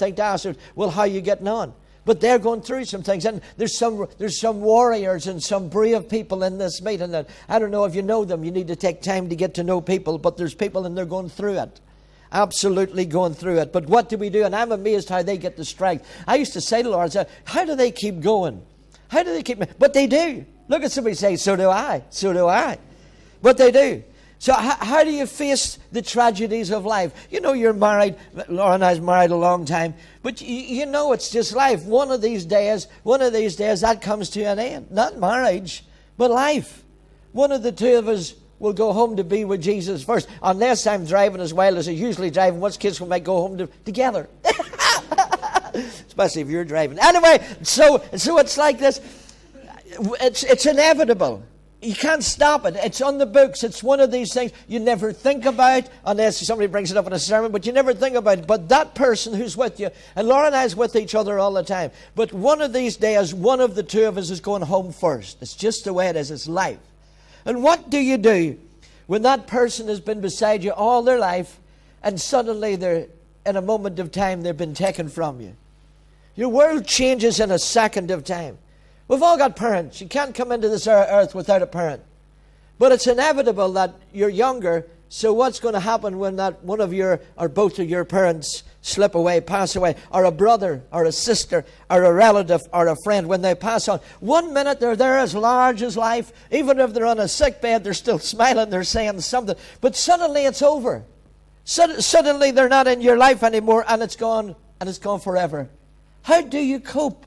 think to ask well, how are you getting on? But they're going through some things, and there's some there's some warriors and some brave people in this meeting. And I don't know if you know them. You need to take time to get to know people, but there's people and they're going through it, absolutely going through it. But what do we do? And I'm amazed how they get the strength. I used to say to Lord, how do they keep going? How do they keep? But they do. Look at somebody say, so do I. So do I. But they do. So, how, how, do you face the tragedies of life? You know, you're married. Laura and I's married a long time, but you, you, know it's just life. One of these days, one of these days, that comes to an end. Not marriage, but life. One of the two of us will go home to be with Jesus first, unless I'm driving as well as I usually drive. And once kids will might go home to, together, especially if you're driving. Anyway, so so it's like this. It's it's inevitable. You can't stop it. It's on the books. It's one of these things you never think about unless somebody brings it up in a sermon, but you never think about it. But that person who's with you, and Laura and I is with each other all the time, but one of these days, one of the two of us is going home first. It's just the way it is. It's life. And what do you do when that person has been beside you all their life and suddenly they're, in a moment of time, they've been taken from you? Your world changes in a second of time. We've all got parents. You can't come into this earth without a parent. But it's inevitable that you're younger. So what's going to happen when that one of your or both of your parents slip away, pass away, or a brother or a sister or a relative or a friend when they pass on? One minute they're there as large as life. Even if they're on a sick bed, they're still smiling. They're saying something. But suddenly it's over. Suddenly they're not in your life anymore, and it's gone, and it's gone forever. How do you cope?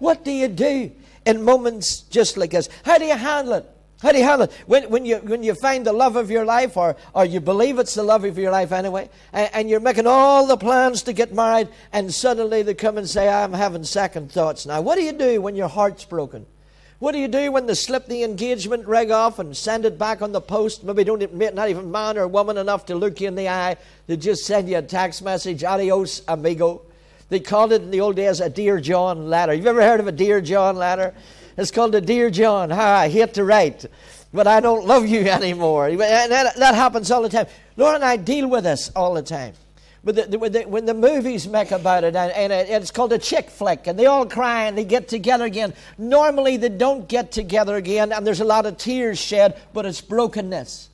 What do you do? In moments just like this. How do you handle it? How do you handle it? When, when, you, when you find the love of your life, or, or you believe it's the love of your life anyway, and, and you're making all the plans to get married, and suddenly they come and say, I'm having second thoughts now. What do you do when your heart's broken? What do you do when they slip the engagement ring off and send it back on the post? Maybe don't not even man or woman enough to look you in the eye. They just send you a text message, adios, amigo. They called it in the old days a Dear John letter. You've ever heard of a Dear John letter? It's called a Dear John. Ha, I hate to write, but I don't love you anymore. And that, that happens all the time. Laura and I deal with this all the time. But the, the, when the movies make about it, and, and it's called a chick flick, and they all cry and they get together again. Normally, they don't get together again, and there's a lot of tears shed, but it's brokenness.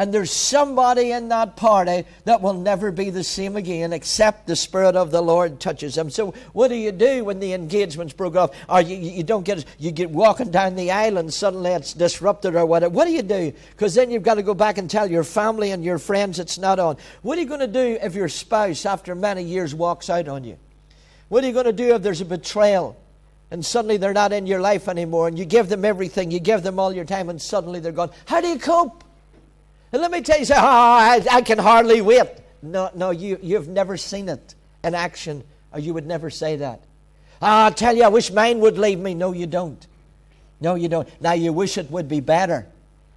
And there's somebody in that party that will never be the same again except the Spirit of the Lord touches them. So what do you do when the engagement's broke off? Or you, you don't get, you get walking down the aisle and suddenly it's disrupted or whatever. What do you do? Because then you've got to go back and tell your family and your friends it's not on. What are you going to do if your spouse, after many years, walks out on you? What are you going to do if there's a betrayal? and suddenly they're not in your life anymore, and you give them everything, you give them all your time, and suddenly they're gone. How do you cope? And let me tell you, say, oh, I, I can hardly wait. No, no, you, you've never seen it in action, or you would never say that. Ah, oh, I'll tell you, I wish mine would leave me. No, you don't. No, you don't. Now, you wish it would be better.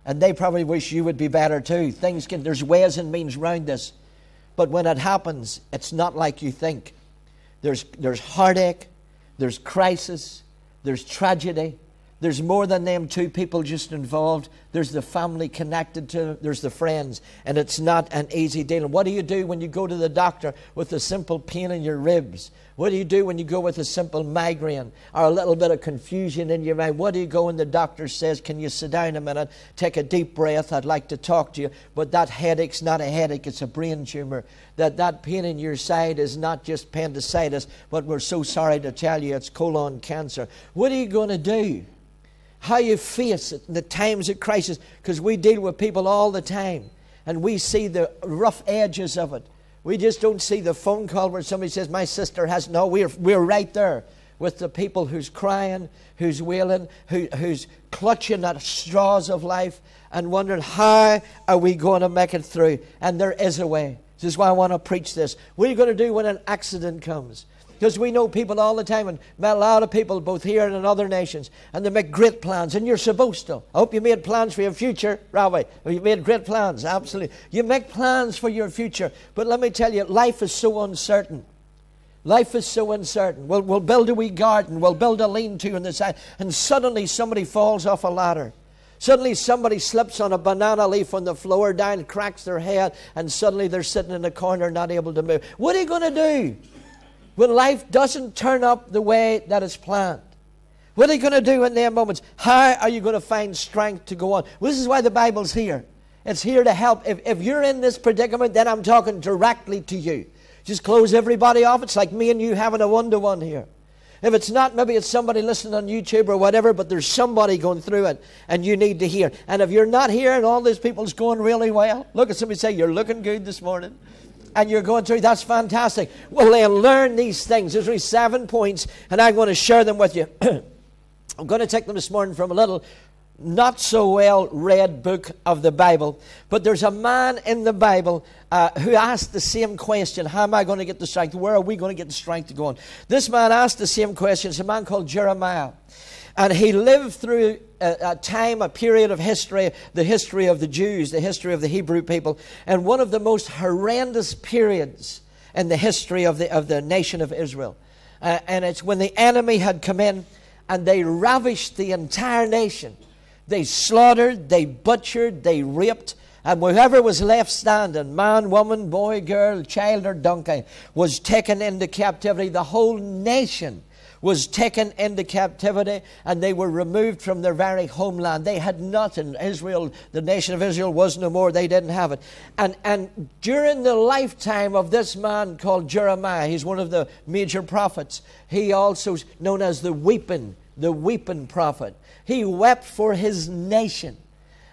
And they probably wish you would be better too. Things can, there's ways and means around this. But when it happens, it's not like you think. There's, there's heartache, there's crisis, there's tragedy, there's more than them two people just involved. There's the family connected to them. There's the friends. And it's not an easy deal. What do you do when you go to the doctor with a simple pain in your ribs? What do you do when you go with a simple migraine or a little bit of confusion in your mind? What do you go when the doctor says, Can you sit down a minute, take a deep breath? I'd like to talk to you. But that headache's not a headache, it's a brain tumor. That that pain in your side is not just appendicitis, but we're so sorry to tell you it's colon cancer. What are you going to do? How you face it, the times of crisis, because we deal with people all the time and we see the rough edges of it. We just don't see the phone call where somebody says, My sister has. No, we're, we're right there with the people who's crying, who's wailing, who, who's clutching at straws of life and wondering, How are we going to make it through? And there is a way. This is why I want to preach this. What are you going to do when an accident comes? Because we know people all the time, and met a lot of people both here and in other nations, and they make great plans, and you're supposed to. I hope you made plans for your future, Rabbi. You made great plans, absolutely. You make plans for your future, but let me tell you, life is so uncertain. Life is so uncertain. We'll, we'll build a wee garden, we'll build a lean to in the side, and suddenly somebody falls off a ladder. Suddenly somebody slips on a banana leaf on the floor down, cracks their head, and suddenly they're sitting in a corner not able to move. What are you going to do? When life doesn't turn up the way that is planned? What are you going to do in their moments? How are you going to find strength to go on? Well, this is why the Bible's here. It's here to help. If, if you're in this predicament, then I'm talking directly to you. Just close everybody off. It's like me and you having a one to one here. If it's not, maybe it's somebody listening on YouTube or whatever, but there's somebody going through it and you need to hear. And if you're not here and all these people's going really well, look at somebody say, You're looking good this morning. And you're going through, that's fantastic. Well, then learn these things. There's only seven points, and I'm going to share them with you. I'm going to take them this morning from a little not so well read book of the Bible. But there's a man in the Bible uh, who asked the same question How am I going to get the strength? Where are we going to get the strength to go on? This man asked the same question. It's a man called Jeremiah. And he lived through a, a, time, a period of history, the history of the Jews, the history of the Hebrew people, and one of the most horrendous periods in the history of the, of the nation of Israel. Uh, and it's when the enemy had come in and they ravished the entire nation. They slaughtered, they butchered, they raped, and whoever was left standing, man, woman, boy, girl, child, or donkey, was taken into captivity. The whole nation was taken into captivity and they were removed from their very homeland. They had nothing. Israel, the nation of Israel, was no more. They didn't have it. And, and during the lifetime of this man called Jeremiah, he's one of the major prophets, he also known as the weeping, the weeping prophet. He wept for his nation.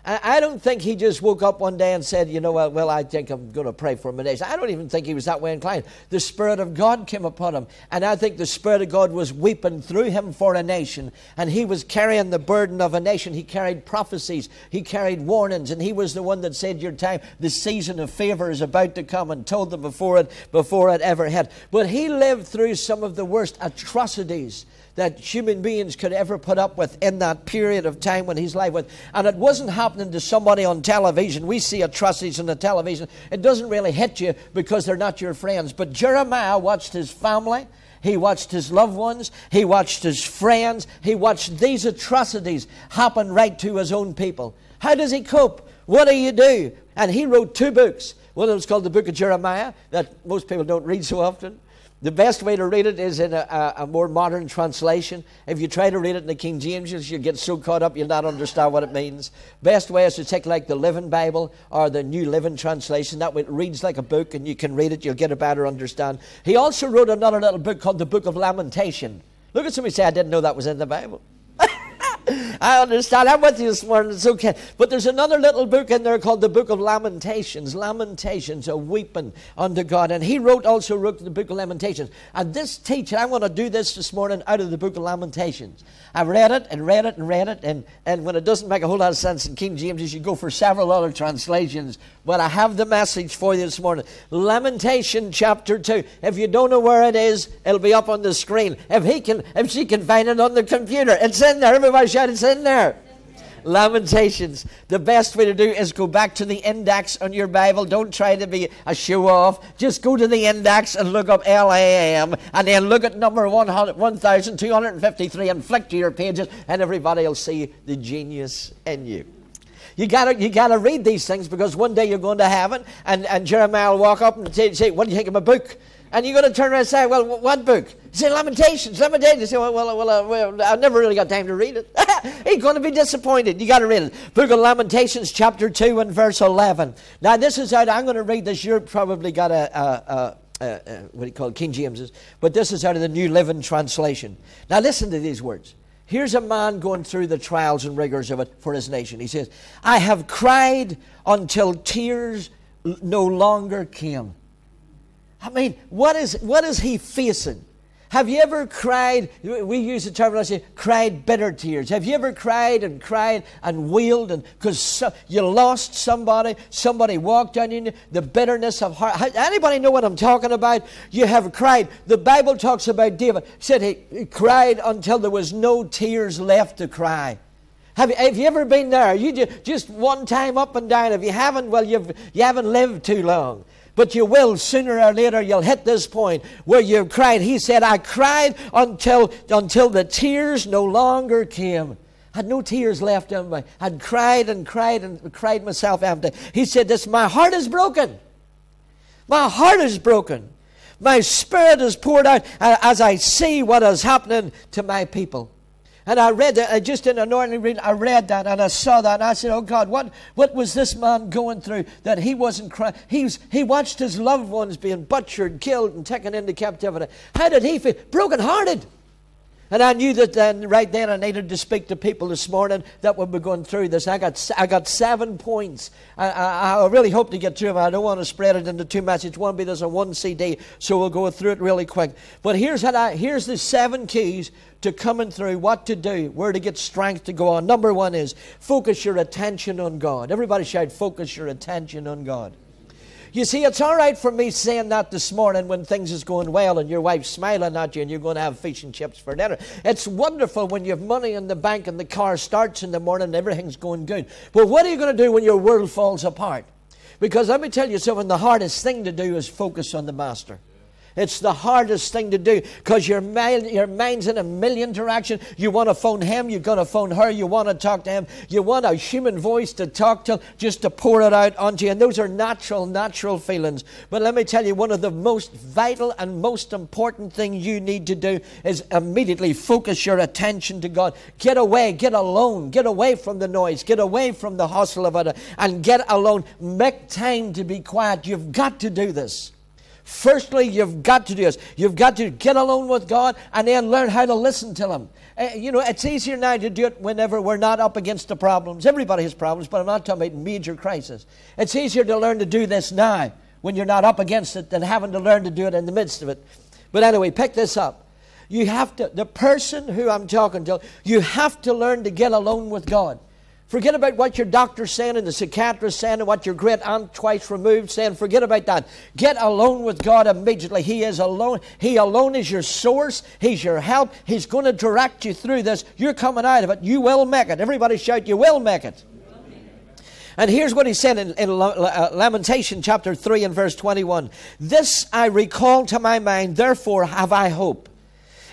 I don't think he just woke up one day and said, you know, what, well I think I'm going to pray for my nation. I don't even think he was that way inclined. The Spirit of God came upon him. And I think the Spirit of God was weeping through him for a nation. And he was carrying the burden of a nation. He carried prophecies, he carried warnings. And he was the one that said, Your time, the season of favor is about to come, and told them before it, before it ever had. But he lived through some of the worst atrocities that human beings could ever put up with in that period of time when he's life with. And it wasn't happening to somebody on television. We see atrocities on the television. It doesn't really hit you because they're not your friends. But Jeremiah watched his family. He watched his loved ones. He watched his friends. He watched these atrocities happen right to his own people. How does he cope? What do you do? And he wrote two books. One of them is called the Book of Jeremiah, that most people don't read so often. The best way to read it is in a, a, more modern translation. If you try to read it in the King James, you get so caught up you'll not understand what it means. Best way is to take like the Living Bible or the New Living Translation. That way it reads like a book and you can read it, you'll get a better understand. He also wrote another little book called the Book of Lamentation. Look at somebody say, I didn't know that was in the Bible. I understand. I'm with you this morning. It's okay. But there's another little book in there called the Book of Lamentations. Lamentations, a weeping unto God. And he wrote also wrote the Book of Lamentations. And this teaching, I want to do this this morning out of the Book of Lamentations. I've read it and read it and read it. And, and when it doesn't make a whole lot of sense in King James, you should go for several other translations. But I have the message for you this morning. Lamentation chapter 2. If you don't know where it is, it'll be up on the screen. If he can, if she can find it on the computer, it's in there. Everybody shout, it's in there. Lamentations. The best way to do is go back to the index on your Bible. Don't try to be a show off. Just go to the index and look up LAM and then look at number 1253 and flick to your pages, and everybody will see the genius in you. You gotta, you gotta read these things because one day you're going to heaven, and, and Jeremiah will walk up and say, say, What do you think of my book? And you're going to turn around and say, Well, what book? You say, Lamentations, Lamentations. You say, Well, well, well, uh, well I never really got time to read it. He's going to be disappointed. You got to read it. Book of Lamentations, chapter 2, and verse 11. Now, this is out, I'm going to read this. You've probably got a, a, a, what do you call it, King James's, but this is out of the New Living Translation. Now, listen to these words. Here's a man going through the trials and rigors of it for his nation. He says, I have cried until tears no longer came. I mean, what is, what is he facing? Have you ever cried? We use the terminology, cried bitter tears. Have you ever cried and cried and wailed and because so, you lost somebody, somebody walked on you, the bitterness of heart. Anybody know what I'm talking about? You have cried. The Bible talks about David. Said he, cried until there was no tears left to cry. Have you, have you ever been there? You just, just one time up and down. If you haven't, well, you've, you haven't lived too long. But you will, sooner or later, you'll hit this point where you've cried. He said, I cried until, until the tears no longer came. I had no tears left in me. I'd cried and cried and cried myself empty. He said, This, my heart is broken. My heart is broken. My spirit is poured out uh, as I see what is happening to my people. And I read that, I just in an ordinary reading, I read that and I saw that and I said, Oh God, what, what was this man going through that he wasn't crying? He, was, he watched his loved ones being butchered, killed, and taken into captivity. How did he feel? Broken hearted. And I knew that then, right then, I needed to speak to people this morning that would be going through this. I got, I got seven points. I, I, I really hope to get through them. I don't want to spread it into two messages. One be there's a one CD, so we'll go through it really quick. But here's how I, here's the seven keys to coming through, what to do, where to get strength to go on. Number one is focus your attention on God. Everybody shout, focus your attention on God. You see, it's all right for me saying that this morning when things is going well and your wife's smiling at you and you're going to have fish and chips for dinner. It's wonderful when you have money in the bank and the car starts in the morning and everything's going good. But what are you going to do when your world falls apart? Because let me tell you something, the hardest thing to do is focus on the Master. It's the hardest thing to do because your, mind, your mind's in a million directions. You want to phone him, you're going to phone her, you want to talk to him, you want a human voice to talk to, just to pour it out onto you. And those are natural, natural feelings. But let me tell you, one of the most vital and most important things you need to do is immediately focus your attention to God. Get away, get alone, get away from the noise, get away from the hustle of it, and get alone. Make time to be quiet. You've got to do this. Firstly, you've got to do this. You've got to get alone with God and then learn how to listen to Him. Uh, you know, it's easier now to do it whenever we're not up against the problems. Everybody has problems, but I'm not talking about major crisis. It's easier to learn to do this now when you're not up against it than having to learn to do it in the midst of it. But anyway, pick this up. You have to, the person who I'm talking to, you have to learn to get alone with God. Forget about what your doctor's saying and the psychiatrist saying and what your great aunt twice removed saying. Forget about that. Get alone with God immediately. He is alone. He alone is your source. He's your help. He's going to direct you through this. You're coming out of it. You will make it. Everybody shout, You will make it. And here's what he said in, in, uh, Lamentation chapter 3 and verse 21 This I recall to my mind, therefore have I hope.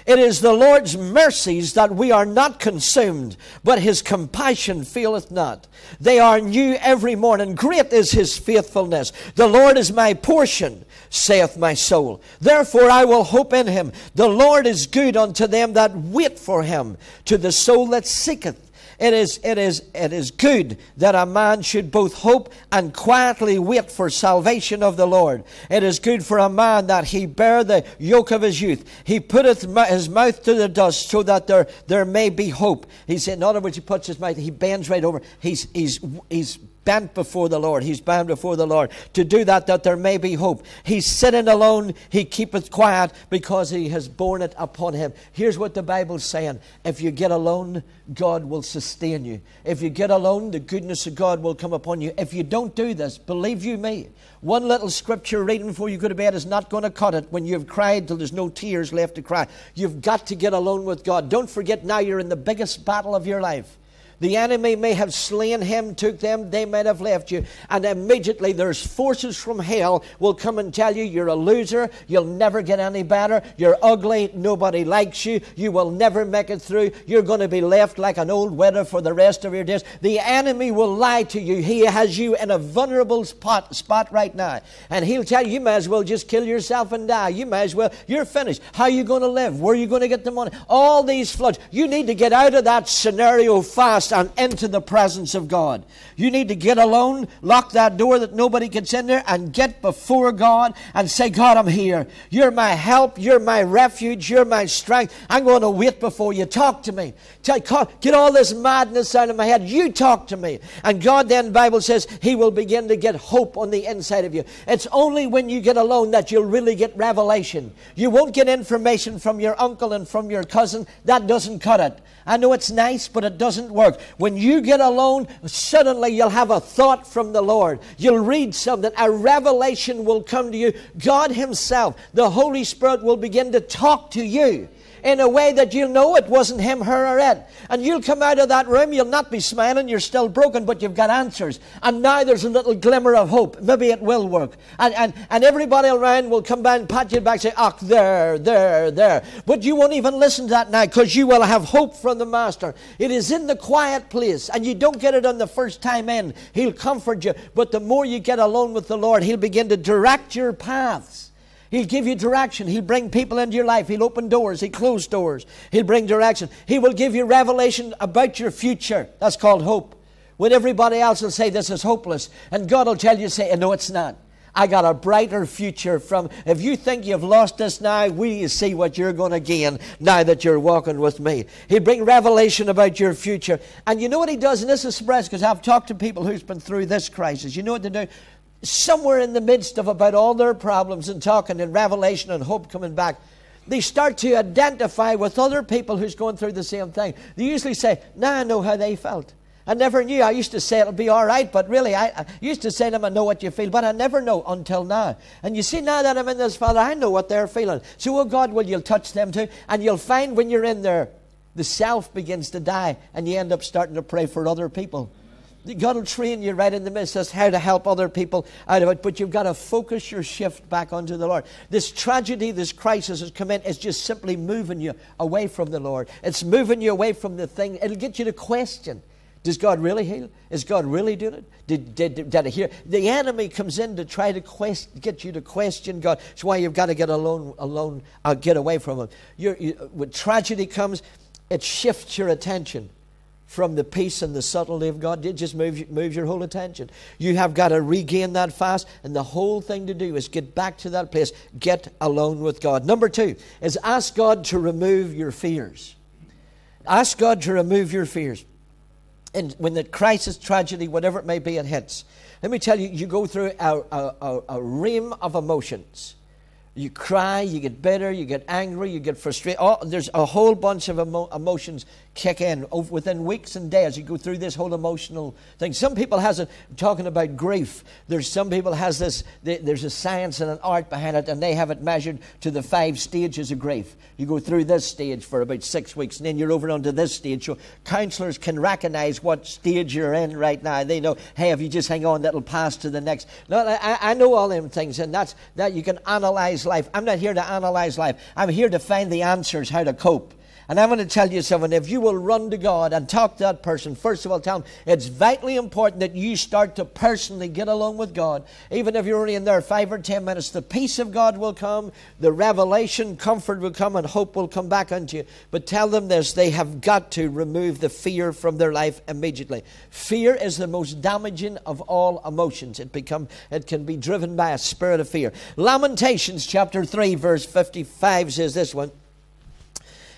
It is the Lord's mercies that we are not consumed, but his compassion faileth not. They are new every morning. Great is his faithfulness. The Lord is my portion, saith my soul. Therefore I will hope in him. The Lord is good unto them that wait for him, to the soul that seeketh it is, it, is, it is good that a man should both hope and quietly wait for salvation of the Lord. It is good for a man that he bear the yoke of his youth. He putteth his mouth to the dust so that there, there may be hope. He said, in other words, he puts his mouth, he bends right over. He's, he's, he's bent before the Lord. He's bound before the Lord. To do that, that there may be hope. He's sitting alone. He keepeth quiet because he has borne it upon him. Here's what the Bible's saying. If you get alone, God will sustain you. If you get alone, the goodness of God will come upon you. If you don't do this, believe you me, one little scripture reading before you go to bed is not going to cut it when you've cried till there's no tears left to cry. You've got to get alone with God. Don't forget now you're in the biggest battle of your life. The enemy may have slain him, took them, they might have left you. And immediately there's forces from hell will come and tell you you're a loser, you'll never get any better, you're ugly, nobody likes you, you will never make it through, you're going to be left like an old widow for the rest of your days. The enemy will lie to you. He has you in a vulnerable spot, spot right now. And he'll tell you, you may as well just kill yourself and die. You may as well, you're finished. How are you going to live? Where are you going to get the money? All these floods. You need to get out of that scenario fast and into the presence of God. You need to get alone, lock that door that nobody gets in there, and get before God and say, God, I'm here. You're my help. You're my refuge. You're my strength. I'm going to wait before you. Talk to me. Get all this madness out of my head. You talk to me. And God then, Bible says, He will begin to get hope on the inside of you. It's only when you get alone that you'll really get revelation. You won't get information from your uncle and from your cousin. That doesn't cut it. I know it's nice, but it doesn't work. When you get alone, suddenly you'll have a thought from the Lord. You'll read something, a revelation will come to you. God Himself, the Holy Spirit, will begin to talk to you in a way that you'll know it wasn't him, her, or it. And you'll come out of that room, you'll not be smiling, you're still broken, but you've got answers. And now there's a little glimmer of hope. Maybe it will work. And, and, and everybody around will come by and pat you back and say, Ah, there, there, there. But you won't even listen to that now because you will have hope from the Master. It is in the quiet place, and you don't get it on the first time in. He'll comfort you. But the more you get alone with the Lord, He'll begin to direct your paths. He'll give you direction. He'll bring people into your life. He'll open doors. He'll close doors. He'll bring direction. He will give you revelation about your future. That's called hope. When everybody else will say this is hopeless, and God will tell you, say, eh, no, it's not. I got a brighter future from. If you think you've lost this now, we see what you're going to gain now that you're walking with me. He'll bring revelation about your future. And you know what he does? And this is surprising because I've talked to people who's been through this crisis. You know what they do? Somewhere in the midst of about all their problems and talking and revelation and hope coming back, they start to identify with other people who's going through the same thing. They usually say, Now I know how they felt. I never knew. I used to say it'll be all right, but really, I, I, used to say to them, I know what you feel, but I never know until now. And you see, now that I'm in this, Father, I know what they're feeling. So, oh God, will you touch them too? And you'll find when you're in there, the self begins to die, and you end up starting to pray for other people. God will train you right in the midst of how to help other people out of it, but you've got to focus your shift back onto the Lord. This tragedy, this crisis has come in, is just simply moving you away from the Lord. It's moving you away from the thing. It'll get you to question. Does God really heal? Is God really doing it? Did, did, did I hear? The enemy comes in to try to quest, get you to question God. That's why you've got to get alone, alone, uh, get away from Him. You, when tragedy comes, it shifts your attention from the peace and the subtlety of God. It just moves, moves your whole attention. You have got to regain that fast, and the whole thing to do is get back to that place. Get alone with God. Number two is ask God to remove your fears. Ask God to remove your fears and when the crisis, tragedy, whatever it may be, it hits, let me tell you, you go through a, a, a, a ream of emotions. You cry, you get bitter, you get angry, you get frustrated. Oh, there's a whole bunch of emo- emotions kick in within weeks and days. You go through this whole emotional thing. Some people has it talking about grief. There's some people has this. There's a science and an art behind it, and they have it measured to the five stages of grief. You go through this stage for about six weeks, and then you're over onto this stage. So counselors can recognize what stage you're in right now. They know, hey, if you just hang on, that'll pass to the next. No, I, I know all them things, and that's that you can analyze life. I'm not here to analyze life. I'm here to find the answers how to cope. And I'm going to tell you something. If you will run to God and talk to that person, first of all, tell them it's vitally important that you start to personally get along with God. Even if you're only in there five or ten minutes, the peace of God will come, the revelation, comfort will come, and hope will come back unto you. But tell them this they have got to remove the fear from their life immediately. Fear is the most damaging of all emotions. It, become, it can be driven by a spirit of fear. Lamentations chapter 3, verse 55 says this one.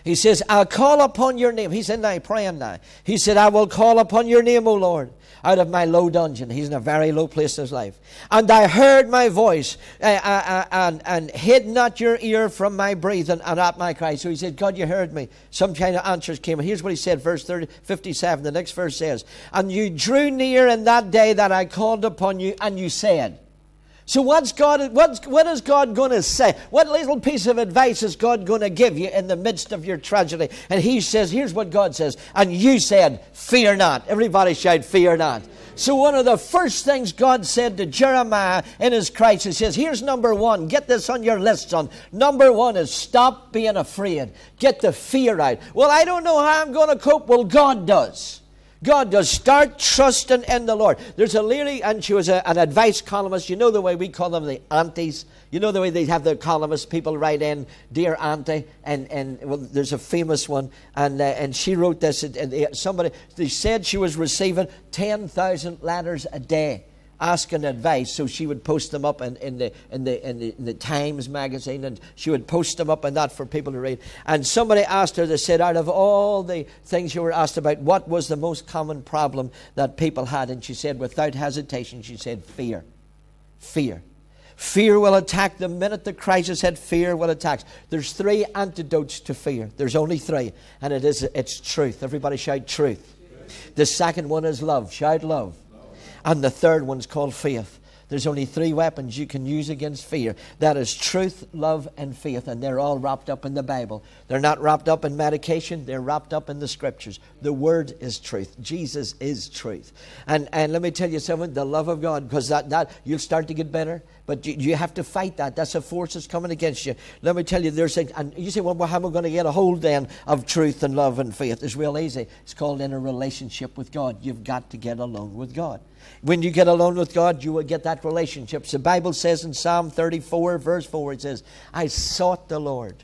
He says, I'll call upon your name. He's in there praying now. He said, I will call upon your name, O Lord, out of my low dungeon. He's in a very low place in his life. And I heard my voice uh, uh, uh, and, and hid not your ear from my breathing and at my cry. So he said, God, you heard me. Some kind of answers came. Here's what he said, verse 30, 57. The next verse says, And you drew near in that day that I called upon you, and you said, so what's God, what's, what is God going to say? What little piece of advice is God going to give you in the midst of your tragedy? And he says, here's what God says. And you said, fear not. Everybody shout, fear not. So one of the first things God said to Jeremiah in his crisis is, here's number one. Get this on your list, son. Number one is stop being afraid. Get the fear out. Well, I don't know how I'm going to cope. Well, God does. God does. Start trusting in the Lord. There's a lady, and she was a, an advice columnist. You know the way we call them the aunties. You know the way they have the columnists, people write in, Dear Auntie, and, and well, there's a famous one, and, uh, and she wrote this. And, and somebody, they said she was receiving 10,000 letters a day asking advice. So she would post them up in, in, the, in, the, in, the, in the Times magazine and she would post them up and that for people to read. And somebody asked her, they said, out of all the things you were asked about, what was the most common problem that people had? And she said, without hesitation, she said, fear. Fear. Fear will attack the minute the crisis hit. Fear will attack. There's three antidotes to fear. There's only three, and it is it's truth. Everybody shout truth. The second one is love. Shout love. And the third one's called faith. There's only three weapons you can use against fear that is truth, love, and faith. And they're all wrapped up in the Bible. They're not wrapped up in medication, they're wrapped up in the scriptures. The Word is truth. Jesus is truth. And, and let me tell you something the love of God, because that, that you'll start to get better, but you, you have to fight that. That's a force that's coming against you. Let me tell you, there's a, and you say, well, how am I going to get a hold then of truth and love and faith? It's real easy. It's called in a relationship with God. You've got to get alone with God. When you get alone with God, you will get that relationship. So the Bible says in Psalm 34, verse 4, it says, I sought the Lord.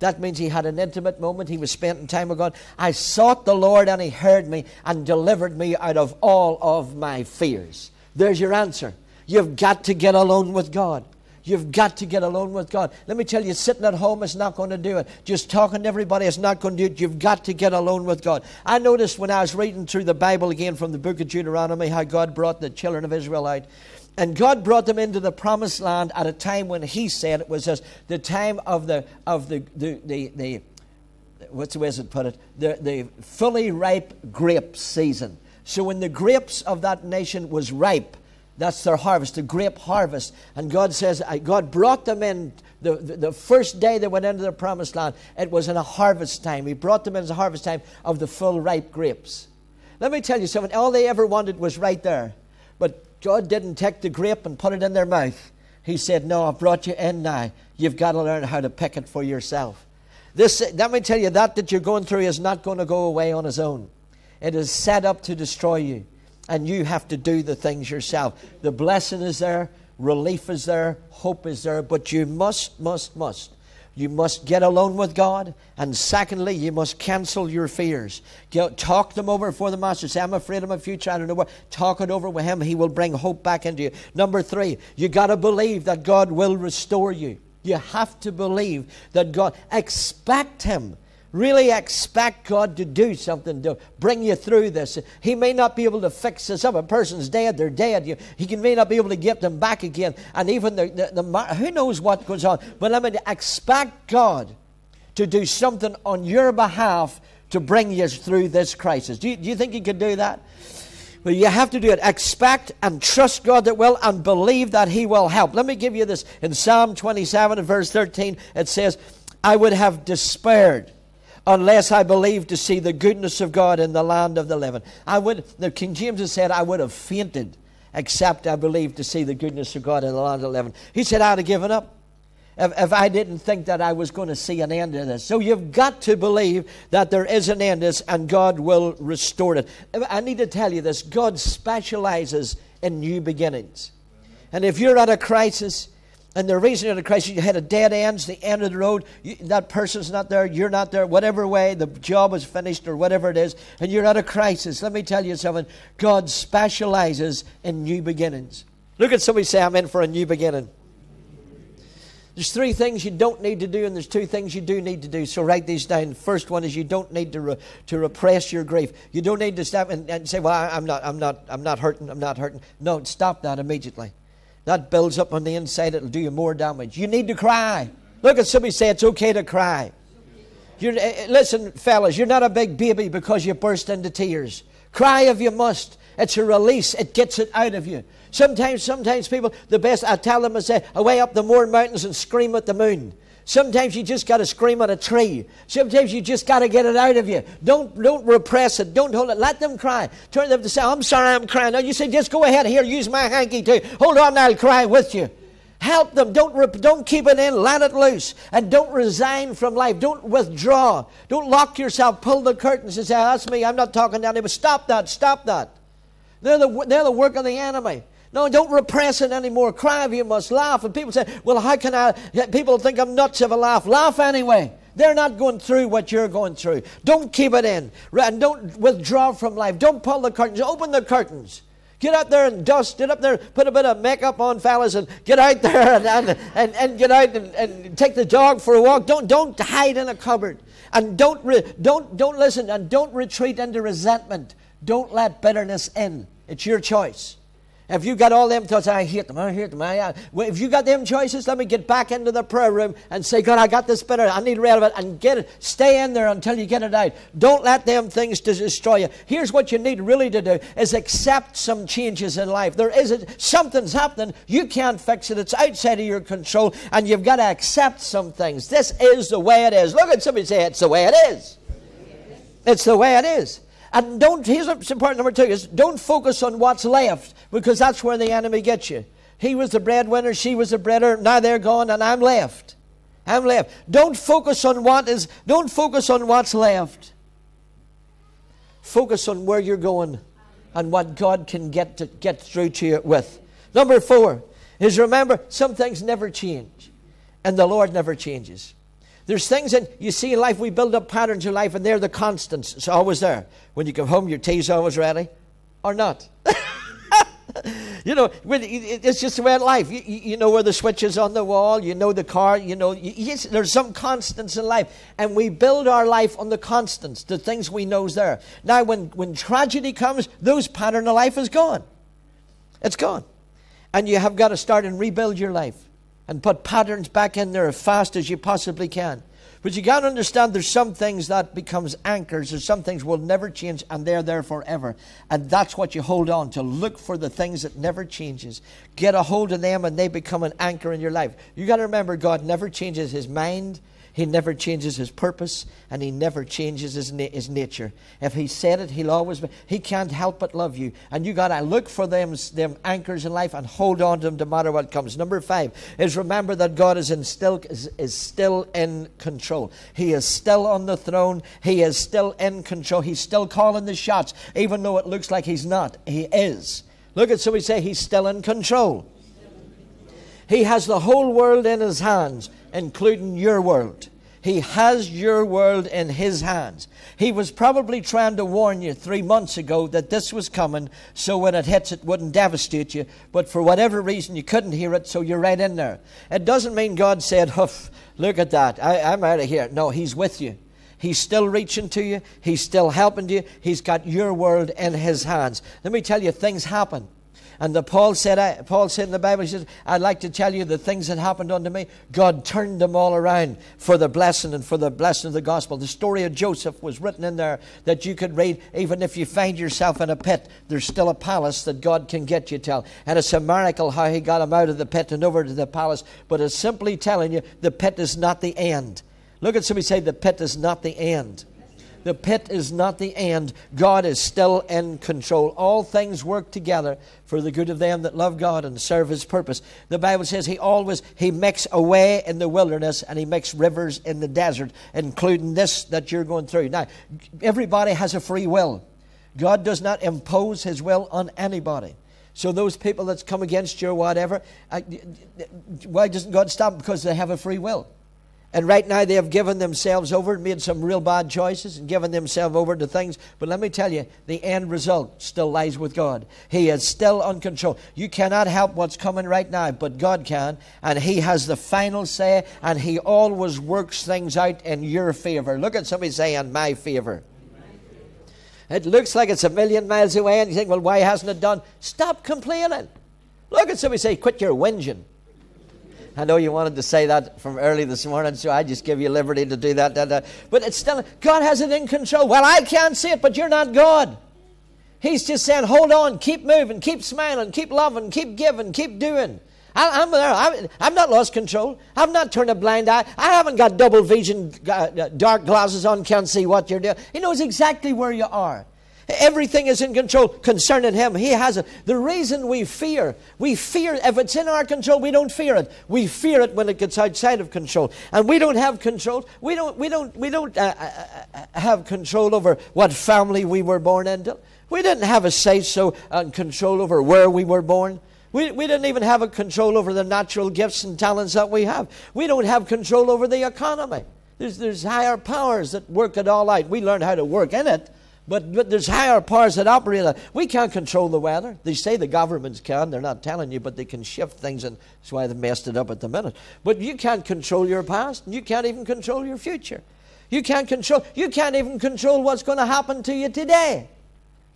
That means he had an intimate moment. He was spending time with God. I sought the Lord and he heard me and delivered me out of all of my fears. There's your answer. You've got to get alone with God. You've got to get alone with God. Let me tell you, sitting at home is not going to do it. Just talking to everybody is not going to do it. You've got to get alone with God. I noticed when I was reading through the Bible again from the book of Deuteronomy how God brought the children of Israel out. And God brought them into the promised land at a time when He said it was just the time of the of the the, the, the what's the way to put it? The, the fully ripe grape season. So when the grapes of that nation was ripe, that's their harvest, the grape harvest. And God says, uh, God brought them in the, the, the, first day they went into the promised land. It was in a harvest time. He brought them in as a harvest time of the full ripe grapes. Let me tell you something. All they ever wanted was right there. But God didn't take the grape and put it in their mouth. He said, No, I've brought you in now. You've got to learn how to pick it for yourself. This, let me tell you, that that you're going through is not going to go away on its own. It is set up to destroy you and you have to do the things yourself. The blessing is there, relief is there, hope is there, but you must, must, must. You must get alone with God. And secondly, you must cancel your fears. Get, talk them over before the Master. Say, I'm afraid of my future. I don't know what. Talk it over with Him. He will bring hope back into you. Number three, you got to believe that God will restore you. You have to believe that God, expect Him really expect God to do something to bring you through this. He may not be able to fix this up. A person's dead, they're dead. He may not be able to get them back again. And even the, the, the who knows what goes on. But I mean, expect God to do something on your behalf to bring you through this crisis. Do you, do you think He could do that? Well, you have to do it. Expect and trust God that will and believe that He will help. Let me give you this. In Psalm 27 and verse 13, it says, I would have despaired unless I believed to see the goodness of God in the land of the living. I would, the King James has said, I would have fainted except I believed to see the goodness of God in the land of the living. He said, I'd have given up if, if I didn't think that I was going to see an end to this. So you've got to believe that there is an end to this and God will restore it. I need to tell you this God specializes in new beginnings. And if you're at a crisis, and the reason you're in a crisis, you had a dead end, the end of the road. You, that person's not there, you're not there, whatever way, the job is finished or whatever it is, and you're at a crisis. Let me tell you something God specializes in new beginnings. Look at somebody say, I'm in for a new beginning. There's three things you don't need to do, and there's two things you do need to do. So write these down. The first one is you don't need to, re, to repress your grief. You don't need to stop and, and say, "Well, I, I'm not, I'm not, I'm not hurting. I'm not hurting." No, stop that immediately. That builds up on the inside, it'll do you more damage. You need to cry. Look at somebody say it's okay to cry. You're, eh, eh, listen, fellas, you're not a big baby because you burst into tears. Cry if you must. It's a release. It gets it out of you. Sometimes, sometimes people, the best, I tell them, is, say, away up the Mourne Mountains and scream at the moon. Sometimes you just got to scream at a tree. Sometimes you just got to get it out of you. Don't, don't repress it. Don't hold it. Let them cry. Turn them to say, I'm sorry I'm crying. No, you say, just go ahead. Here, use my hanky too. Hold on, I'll cry with you. Help them. Don't, rep- don't keep it in. Let it loose. And don't resign from life. Don't withdraw. Don't lock yourself. Pull the curtains and say, that's me. I'm not talking to anybody. Stop that. Stop that. They're the, they're the work of the enemy. No, don't repress it anymore. Cry if you must laugh. And people say, well, how can I? People think I'm nuts if I laugh. Laugh anyway. They're not going through what you're going through. Don't keep it in. And don't withdraw from life. Don't pull the curtains. Open the curtains. Get out there and dust. Get up there, put a bit of makeup on, fellas, and get out there and, and, and, and get out and, and, take the dog for a walk. Don't, don't hide in a cupboard. And don't, re, don't, don't listen and don't retreat into resentment. Don't let bitterness in. It's your choice. If you got all them thoughts, I hate them, I hate them. I, I, well, if you got them choices, let me get back into the prayer room and say, God, I got this better. I need rid of it, and get it. Stay in there until you get it out. Don't let them things to destroy you. Here's what you need really to do: is accept some changes in life. There is a, something's happening. You can't fix it. It's outside of your control, and you've got to accept some things. This is the way it is. Look at somebody say, "It's the way it is." It's the way it is. And don't, here's important number two is don't focus on what's left because that's where the enemy gets you. He was the breadwinner, she was the breader, now they're gone and I'm left. I'm left. Don't focus on what is, don't focus on what's left. Focus on where you're going and what God can get, to, get through to you with. Number four is remember, some things never change, and the Lord never changes. There's things that you see in life, we build up patterns in life, and they're the constants. It's always there. When you come home, your tea's always ready, or not. you know, it's just the way of life. You, know where the switch is on the wall. You know the car. You know, yes, there's some constants in life. And we build our life on the constants, the things we know is there. Now, when, when tragedy comes, those pattern of life is gone. It's gone. And you have got to start and rebuild your life and put patterns back in there as fast as you possibly can. But you got to understand there's some things that becomes anchors. There's some things will never change and they're there forever. And that's what you hold on to. Look for the things that never changes. Get a hold of them and they become an anchor in your life. You got to remember God never changes his mind. He never changes his purpose and he never changes his, na- his nature. If he said it, he'll always be. He can't help but love you. And you got to look for them, them anchors in life and hold on to them no matter what comes. Number five is remember that God is, in still, is, is still in control. He is still on the throne. He is still in control. He's still calling the shots, even though it looks like he's not. He is. Look at so we say he's still in control. He has the whole world in his hands including your world. He has your world in His hands. He was probably trying to warn you three months ago that this was coming, so when it hits, it wouldn't devastate you. But for whatever reason, you couldn't hear it, so you're right in there. It doesn't mean God said, Huff, look at that. I, I'm out of here. No, He's with you. He's still reaching to you. He's still helping you. He's got your world in His hands. Let me tell you, things happen. And the Paul said, I, Paul said in the Bible, he says, I'd like to tell you the things that happened unto me. God turned them all around for the blessing and for the blessing of the gospel. The story of Joseph was written in there that you could read. Even if you find yourself in a pit, there's still a palace that God can get you to. And it's a miracle how he got him out of the pit and over to the palace. But it's simply telling you the pit is not the end. Look at somebody say, the pit is not the end. The pit is not the end. God is still in control. All things work together for the good of them that love God and serve His purpose. The Bible says He always He makes a way in the wilderness and He makes rivers in the desert, including this that you're going through. Now, everybody has a free will. God does not impose His will on anybody. So those people that's come against you or whatever, why doesn't God stop? Because they have a free will. And right now they have given themselves over, and made some real bad choices, and given themselves over to things. But let me tell you, the end result still lies with God. He is still on control. You cannot help what's coming right now, but God can. And He has the final say, and He always works things out in your favor. Look at somebody say, in my favor. It looks like it's a million miles away, and you think, well, why hasn't it done? Stop complaining. Look at somebody say, quit your whinging. I know you wanted to say that from early this morning, so I just give you liberty to do that. But it's still, God has it in control. Well, I can't see it, but you're not God. He's just saying, hold on, keep moving, keep smiling, keep loving, keep giving, keep doing. I, am there. I, I've not lost control. I've not turned a blind eye. I haven't got double vision, uh, dark glasses on, can't see what you're doing. He knows exactly where you are. Everything is in control concerning Him. He has it. The reason we fear, we fear, if it's in our control, we don't fear it. We fear it when it gets outside of control. And we don't have control. We don't, we don't, we don't uh, uh, uh have control over what family we were born into. We didn't have a say so and control over where we were born. We, we didn't even have a control over the natural gifts and talents that we have. We don't have control over the economy. There's, there's higher powers that work it all out. We learn how to work in it, but, but there's higher powers that operate. We can't control the weather. They say the governments can. They're not telling you, but they can shift things, and that's why they messed it up at the minute. But you can't control your past. And you can't even control your future. You can't control. You can't even control what's going to happen to you today.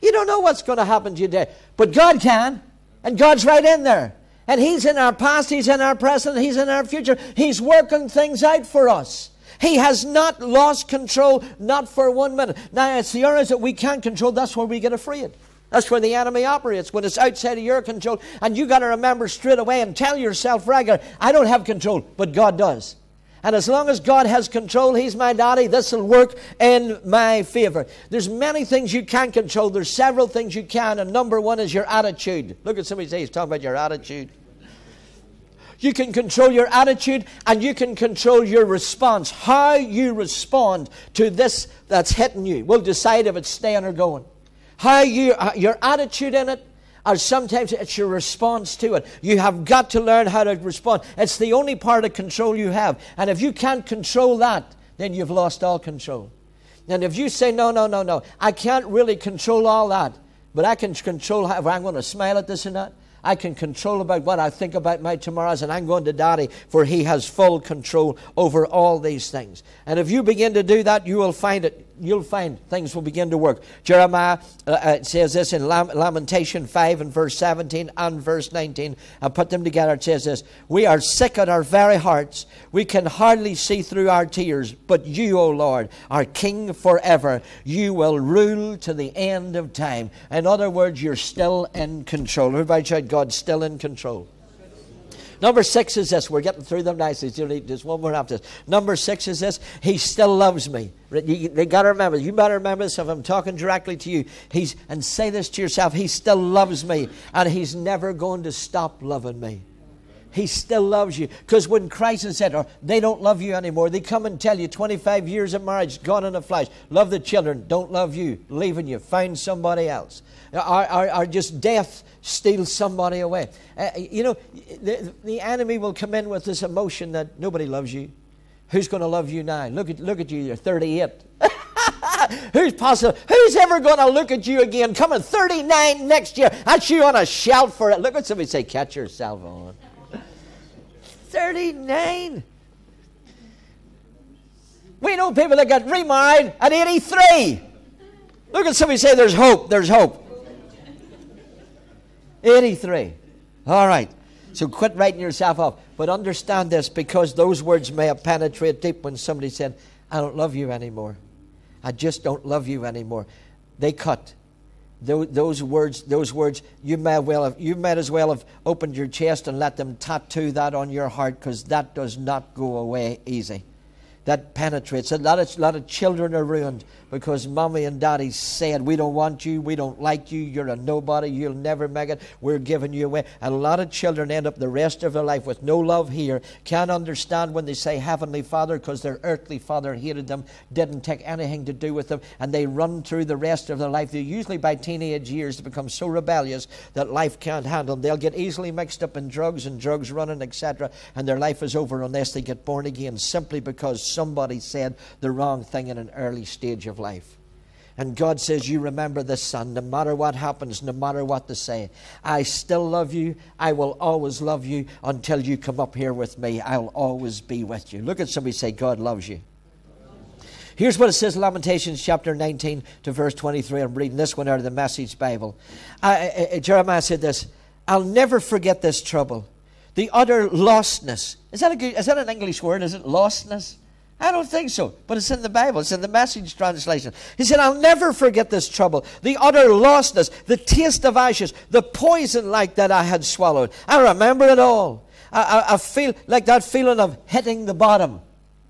You don't know what's going to happen to you today, but God can, and God's right in there. And He's in our past. He's in our present. He's in our future. He's working things out for us. He has not lost control, not for one minute. Now, it's the areas that we can't control, that's where we get afraid. That's where the enemy operates, when it's outside of your control. And you got to remember straight away and tell yourself regular, I don't have control, but God does. And as long as God has control, He's my daddy, this will work in my favor. There's many things you can't control. There's several things you can, and number one is your attitude. Look at somebody say he's talking about your attitude. You can control your attitude and you can control your response. How you respond to this that's hitting you will decide if it's staying or going. How you, uh, your attitude in it, or sometimes it's your response to it. You have got to learn how to respond. It's the only part of control you have. And if you can't control that, then you've lost all control. And if you say, no, no, no, no, I can't really control all that, but I can control how I'm going to smile at this or not, I can control about what I think about my tomorrows, and I'm going to Daddy, for He has full control over all these things. And if you begin to do that, you will find it you'll find things will begin to work. Jeremiah uh, uh, says this in Lamentation 5 and verse 17 and verse 19. I put them together. It says this We are sick at our very hearts. We can hardly see through our tears. But you, O Lord, are King forever. You will rule to the end of time. In other words, you're still in control. Everybody shout, God's still in control. Number six is this. We're getting through them nicely. Just one more after this. Number six is this. He still loves me. You, they got to remember. You better remember this. If I'm talking directly to you, he's and say this to yourself. He still loves me, and he's never going to stop loving me. He still loves you. Because when Christ has said, or they don't love you anymore, they come and tell you 25 years of marriage, gone in a flash. love the children, don't love you, leaving you, find somebody else. Or, or, or just death steal somebody away. Uh, you know, the, the enemy will come in with this emotion that nobody loves you. Who's going to love you now? Look at, look at you, you're 38. who's possible? Who's ever going to look at you again? Coming 39 next year. That's you on a shelf for it. Look at somebody say, catch yourself on. 39. We know people that got remarried at 83. Look at somebody say, there's hope, there's hope. 83. All right. So quit writing yourself off. But understand this because those words may have penetrated deep when somebody said, I don't love you anymore. I just don't love you anymore. They cut. Those, words, those words, you may well have, you might as well have opened your chest and let them tattoo that on your heart because that does not go away easy that penetrates. A lot of, a lot of children are ruined because mommy and daddy said, We don't want you, we don't like you, you're a nobody, you'll never make it, we're giving you away. And a lot of children end up the rest of their life with no love here, can't understand when they say Heavenly Father because their earthly father hated them, didn't take anything to do with them, and they run through the rest of their life. They usually by teenage years they become so rebellious that life can't handle them. They'll get easily mixed up in drugs and drugs running, etc., and their life is over unless they get born again simply because somebody said the wrong thing in an early stage of life. And God says, You remember this, son, no matter what happens, no matter what they say. I still love you. I will always love you until you come up here with me. I'll always be with you. Look at somebody say, God loves you. Here's what it says Lamentations chapter 19 to verse 23. I'm reading this one out of the Message Bible. I, I, Jeremiah said this I'll never forget this trouble. The utter lostness. Is that, a good, is that an English word? Is it lostness? I don't think so, but it's in the Bible. It's in the message translation. He said, I'll never forget this trouble, the utter lostness, the taste of ashes, the poison like that I had swallowed. I remember it all. I, I, I feel like that feeling of hitting the bottom.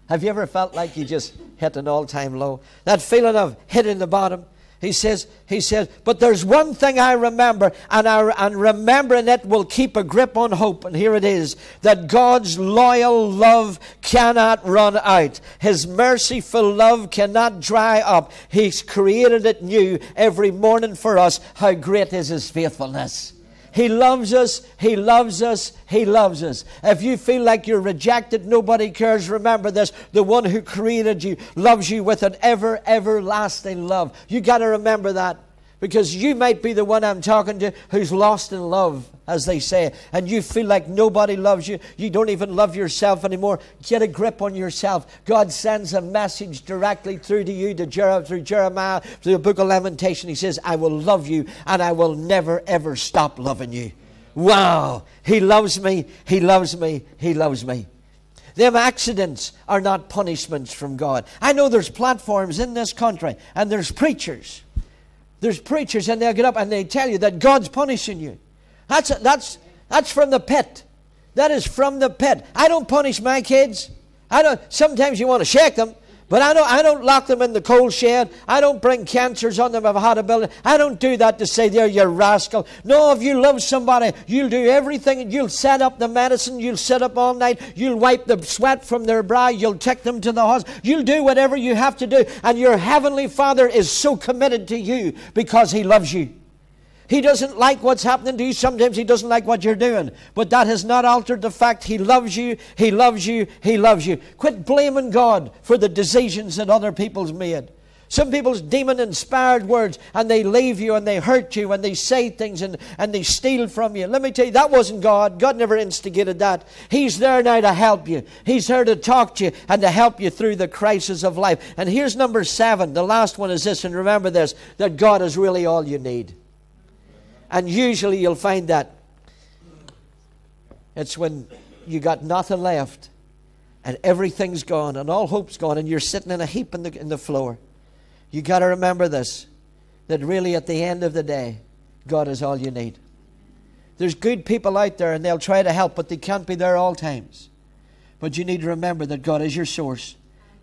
Have you ever felt like you just hit an all time low? That feeling of hitting the bottom. He says, he says, but there's one thing I remember, and, I, and remembering it will keep a grip on hope. And here it is that God's loyal love cannot run out. His merciful love cannot dry up. He's created it new every morning for us. How great is His faithfulness! He loves us. He loves us. He loves us. If you feel like you're rejected, nobody cares. Remember this the one who created you loves you with an ever, everlasting love. You got to remember that because you might be the one I'm talking to who's lost in love, as they say, and you feel like nobody loves you. You don't even love yourself anymore. Get a grip on yourself. God sends a message directly through to you, to Jer- through Jeremiah, through the book of Lamentation. He says, I will love you, and I will never, ever stop loving you. Wow! He loves me, He loves me, He loves me. Them accidents are not punishments from God. I know there's platforms in this country, and there's preachers there's preachers and they'll get up and they tell you that God's punishing you. That's, that's, that's from the pit. That is from the pit. I don't punish my kids. I don't, sometimes you want to shake them, But I don't, I don't lock them in the coal shed. I don't bring cancers on them if I had a building. I don't do that to say, there, you rascal. No, if you love somebody, you'll do everything. You'll set up the medicine. You'll sit up all night. You'll wipe the sweat from their brow. You'll take them to the hospital. You'll do whatever you have to do. And your Heavenly Father is so committed to you because He loves you. He doesn't like what's happening to you. Sometimes He doesn't like what you're doing. But that has not altered the fact He loves you, He loves you, He loves you. Quit blaming God for the decisions that other people's made. Some people's demon inspired words, and they leave you and they hurt you and they say things and, and they steal from you. Let me tell you, that wasn't God. God never instigated that. He's there now to help you. He's there to talk to you and to help you through the crisis of life. And here's number seven. The last one is this, and remember this that God is really all you need. And usually you'll find that it's when you got nothing left and everything's gone and all hope's gone and you're sitting in a heap in the, in the floor. You got to remember this that really at the end of the day, God is all you need. There's good people out there and they'll try to help, but they can't be there all times. But you need to remember that God is your source.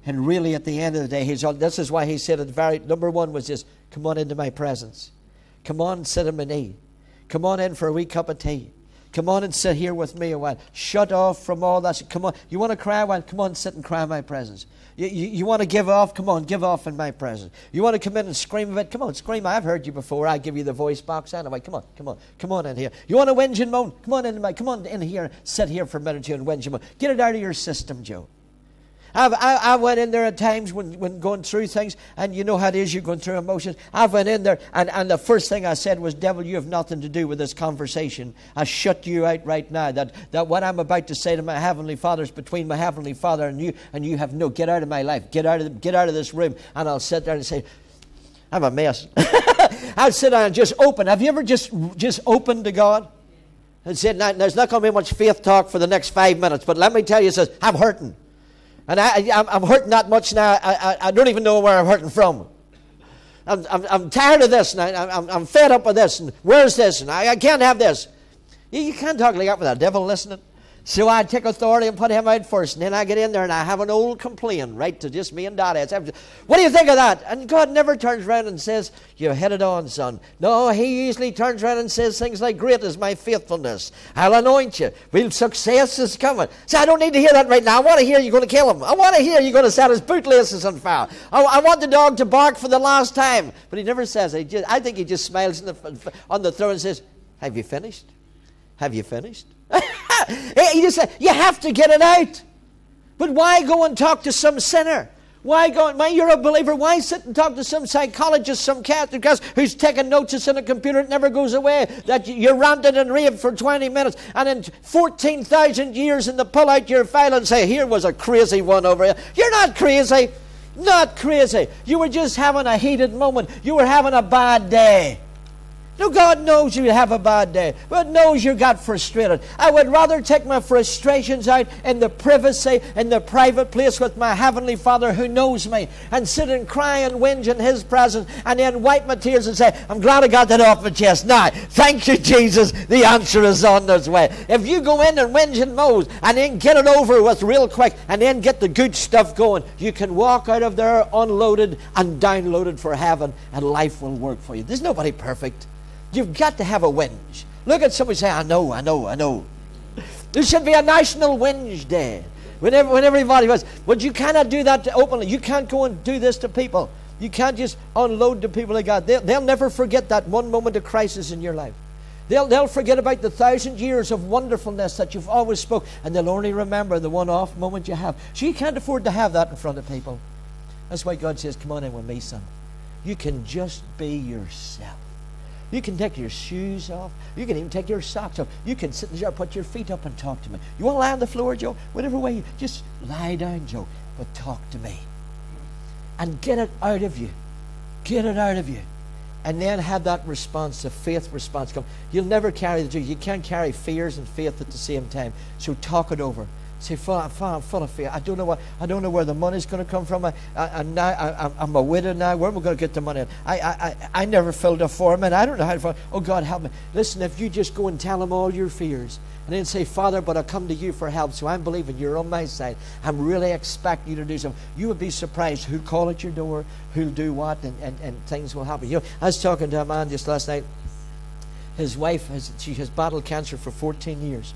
And really, at the end of the day, he's all, this is why he said at the very number one was this come on into my presence. Come on and sit on my knee. Come on in for a wee cup of tea. Come on and sit here with me a while. Shut off from all that. Come on. You want to cry a while? Come on sit and cry in my presence. You, you, you, want to give off? Come on, give off in my presence. You want to come in and scream a bit? Come on, scream. I've heard you before. I give you the voice box anyway. Come on, come on, come on in here. You want to whinge and moan? Come on in my, come on in here. Sit here for a minute and whinge and moan. Get it out of your system, Joe. I've, I, I went in there at times when, when going through things, and you know how it is, you're going through emotions. I went in there, and, and the first thing I said was, Devil, you have nothing to do with this conversation. I shut you out right now. That, that what I'm about to say to my Heavenly Father is between my Heavenly Father and you, and you have no, get out of my life. Get out of, the, get out of this room. And I'll sit there and say, I'm a mess. I'll sit down and just open. Have you ever just, just opened to God? And said, there's not going to be much faith talk for the next five minutes, but let me tell you, says, I'm hurting. And I, am hurting that much now, I, I, I, don't even know where I'm hurting from. I'm, I'm, I'm tired of this, and I, am I'm fed up with this, and where's this, and I, I can't have this. You, you can't talk like that with a devil listening. So I take authority and put him out first. And then I get in there and I have an old complaint right to just me and Daddy. what do you think of that? And God never turns around and says, You hit it on, son. No, He usually turns around and says things like, Great is my faithfulness. I'll anoint you. Well, success is coming. So I don't need to hear that right now. I want to hear you're going to kill him. I want to hear you're going to set his bootlaces on fire. I, I, want the dog to bark for the last time. But he never says it. I think he just smiles the, on the throne and says, Have you finished? Have you finished? he just said, You have to get it out. But why go and talk to some sinner? Why go? Why you're a believer? Why sit and talk to some psychologist, some Catholic guy who's taking notes in a computer? It never goes away. That you're ranted and raved for 20 minutes, and in 14,000 years, and they pull out your file and say, "Here was a crazy one over here." You're not crazy, not crazy. You were just having a heated moment. You were having a bad day. No, God knows you have a bad day, but knows you got frustrated. I would rather take my frustrations out in the privacy, in the private place with my Heavenly Father who knows me, and sit and cry and whinge in His presence, and then wipe my tears and say, I'm glad I got that off my chest. Now, thank you, Jesus. The answer is on its way. If you go in and whinge and moan, and then get it over with real quick, and then get the good stuff going, you can walk out of there unloaded and downloaded for heaven, and life will work for you. There's nobody perfect. You've got to have a whinge. Look at somebody say, I know, I know, I know. There should be a national whinge day. When, when everybody was, but you cannot do that openly. You can't go and do this to people. You can't just unload to people like God. They'll, they'll never forget that one moment of crisis in your life. They'll, they'll forget about the thousand years of wonderfulness that you've always spoke, and they'll only remember the one-off moment you have. So you can't afford to have that in front of people. That's why God says, "Come on in with me, son. You can just be yourself." You can take your shoes off. You can even take your socks off. You can sit there, put your feet up and talk to me. You want to lie on the floor, Joe? Whatever way you just lie down, Joe, but talk to me. And get it out of you. Get it out of you. And then have that response, the faith response come. You'll never carry the two. You can't carry fears and faith at the same time. So talk it over. Say, full of fear. I don't know what. I don't know where the money's going to come from. I, I, am. I, am a widow now. Where am I going to get the money? I, I, I, never filled a form, and I don't know how to. Find Oh God, help me. Listen, if you just go and tell him all your fears, and then say, Father, but I come to you for help. So I'm believing you're on my side. I'm really expecting you to do something. You would be surprised who'll call at your door, who'll do what, and, and, and things will happen. You know, I was talking to a man just last night. His wife has she has battled cancer for 14 years.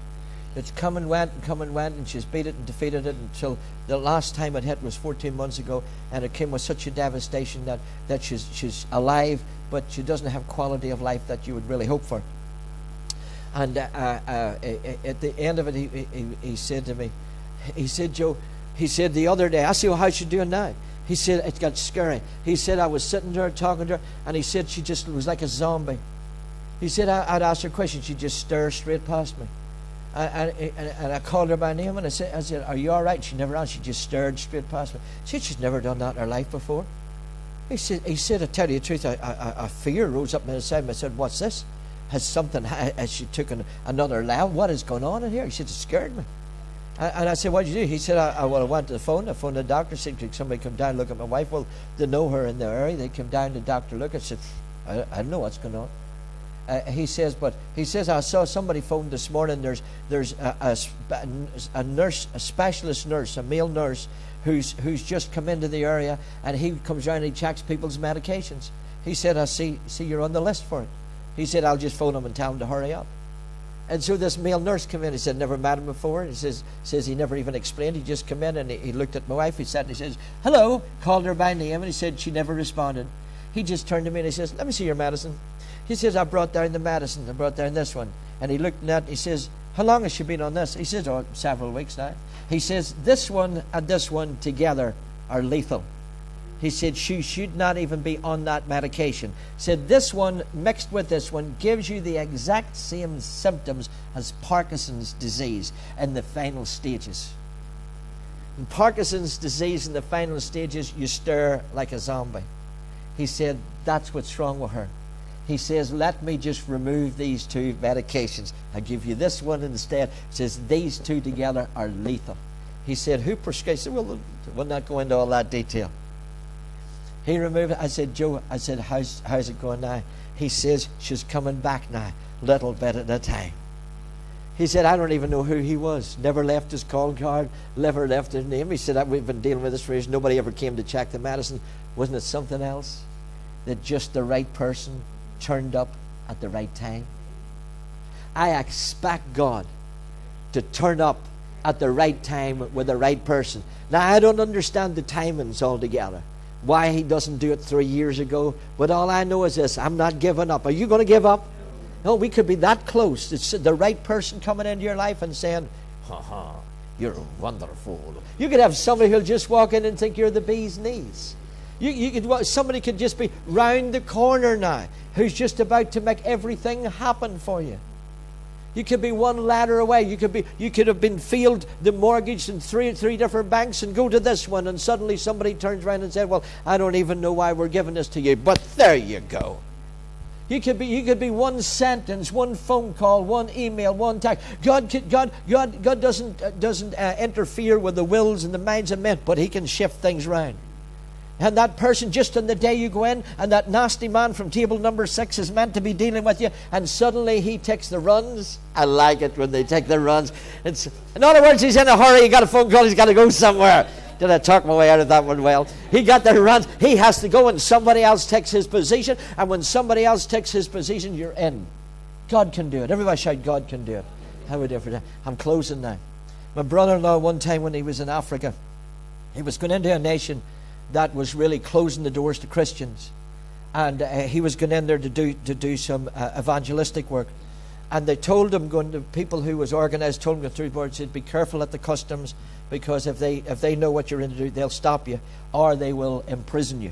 It's come and went and come and went, and she's beat it and defeated it until the last time it hit was 14 months ago, and it came with such a devastation that, that she's, she's alive, but she doesn't have quality of life that you would really hope for. And uh, uh, uh at the end of it, he, he, he, said to me, he said, Joe, he said the other day, I said, well, how's she doing now? He said, it got scary. He said, I was sitting there talking to her, and he said she just was like a zombie. He said, I, would ask her a question, she'd just stare straight past me. And, and, I called her by name and I said, I said, Are you all right? She never answered. She just stared straight past me. She said, She's never done that in her life before. He said, he said I tell you the truth, a fear rose up inside me. I said, What's this? Has something, has she taken another level? What is going on in here? He said, It scared me. And I said, What did you do? He said, I, I, well, I went to the phone. I phoned the doctor. Said, Could somebody come down and look at my wife? Well, they know her in the area. They came down. The doctor looked. I said, I, I don't know what's going on. Uh, he says, but he says, I saw somebody phone this morning. There's there's a, a, a, nurse, a specialist nurse, a male nurse, who's who's just come into the area, and he comes around and he checks people's medications. He said, I see see you're on the list for it. He said, I'll just phone him and tell him to hurry up. And so this male nurse came in. He said, never met him before. He says, says he never even explained. He just came in and he, he looked at my wife. He said, he says, hello, called her by name, and he said she never responded. He just turned to me and he says, let me see your medicine. He says, I brought down the medicine. I brought down this one. And he looked at it. He says, How long has she been on this? He says, Oh, several weeks now. He says, This one and this one together are lethal. He said she should not even be on that medication. Said this one mixed with this one gives you the exact same symptoms as Parkinson's disease in the final stages. In Parkinson's disease in the final stages, you stir like a zombie. He said that's what's wrong with her he says, Let me just remove these two medications. I give you this one instead. He says, These two together are lethal. He said, Who prescribes it? Well, we'll not go into all that detail. He removed it. I said, Joe, I said, How's, how's it going now? He says, She's coming back now, little bit at a time. He said, I don't even know who he was. Never left his call card, never left his name. He said, We've been dealing with this for years. Nobody ever came to check the medicine. Wasn't it something else? That just the right person turned up at the right time. I expect God to turn up at the right time with the right person. Now, I don't understand the timings altogether, why He doesn't do it three years ago, but all I know is this I'm not giving up. Are you going to give up? No, we could be that close. It's the right person coming into your life and saying, ha ha, you're wonderful. You could have somebody who'll just walk in and think you're the bee's knees. You, you could, somebody could just be round the corner now who's just about to make everything happen for you. You could be one ladder away. You could be you could have been failed the mortgage in three three different banks and go to this one and suddenly somebody turns around and said, Well, I don't even know why we're giving this to you, but there you go. You could be you could be one sentence, one phone call, one email, one text. God God God God doesn't uh, doesn't uh, interfere with the wills and the minds of men, but He can shift things around. And that person, just on the day you go in, and that nasty man from table number six is meant to be dealing with you, and suddenly he takes the runs. I like it when they take the runs. It's, in other words, he's in a hurry. He got a phone call. He's got to go somewhere. Did I talk my way out of that one well? He got the runs. He has to go, and somebody else takes his position. And when somebody else takes his position, you're in. God can do it. Everybody shout, God can do it. How would ever I'm closing now. My brother in law, one time when he was in Africa, he was going into a nation that was really closing the doors to Christians. And uh, he was going in there to do, to do some uh, evangelistic work. And they told him, going to people who was organized, told him the words, said, be careful at the customs because if they, if they know what you're in to do, they'll stop you or they will imprison you.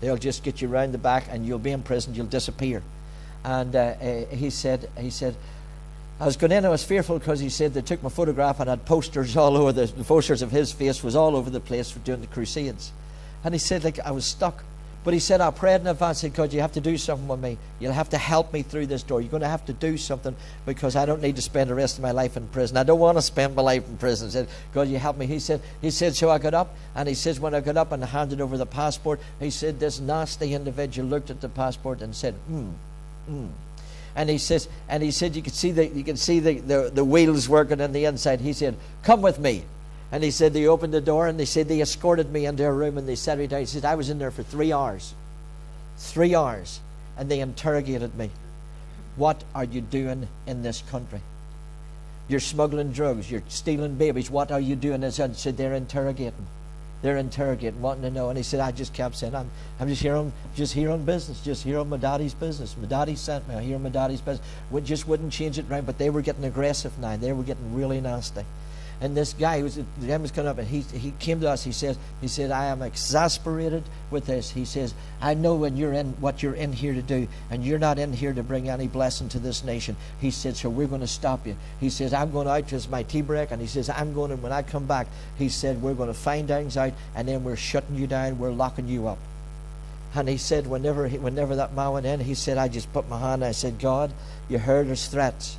They'll just get you round the back and you'll be imprisoned, you'll disappear. And uh, uh he said, he said, I was going in, I was fearful because he said they took my photograph and had posters all over, the, the posters of his face was all over the place for doing the crusades. And he said, like, I was stuck But he said, I prayed in advance, said, God, you have to do something with me. You'll have to help me through this door. You're going to have to do something because I don't need to spend the rest of my life in prison. I don't want to spend my life in prison. He said, God, you help me. He said, he said, so I got up, and he says, when I got up and handed over the passport, he said, this nasty individual looked at the passport and said, hmm, hmm. And he says, and he said, you can see the, you could see the, the, the wheels working on the inside. He said, come with me. And he said they opened the door and they said they escorted me into a room and they set me down. He said I was in there for three hours. Three hours. And they interrogated me. What are you doing in this country? You're smuggling drugs, you're stealing babies. What are you doing? And said they're interrogating. They're interrogating, wanting to know. And he said, I just kept saying, I'm, I'm just here on just here on business, just here on my daddy's business. My daddy sent me, here on my daddy's business. We just wouldn't change it right, but they were getting aggressive now. They were getting really nasty. And this guy, was, the was coming up, and he, he came to us. He says, he said, I am exasperated with this. He says, I know when you're in what you're in here to do, and you're not in here to bring any blessing to this nation. He said, so we're going to stop you. He says, I'm going out to my tea break, and he says, I'm going to, when I come back, he said, we're going to find things out, and then we're shutting you down, we're locking you up. And he said, whenever, whenever that man went in, he said, I just put my hand, I said, God, you heard his threats.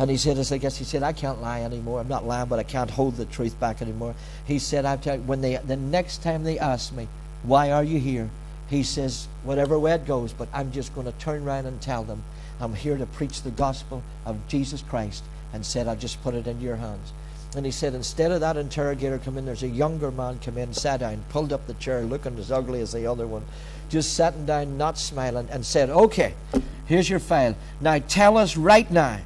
And he said, as I guess he said, I can't lie anymore. I'm not lying, but I can't hold the truth back anymore. He said, I tell you, when they the next time they ask me, why are you here? He says, whatever way it goes, but I'm just going to turn around and tell them I'm here to preach the gospel of Jesus Christ. And said, I'll just put it in your hands. And he said, instead of that interrogator come in, there's a younger man come in, sat down, pulled up the chair, looking as ugly as the other one, just sitting down, not smiling, and said, Okay, here's your file. Now tell us right now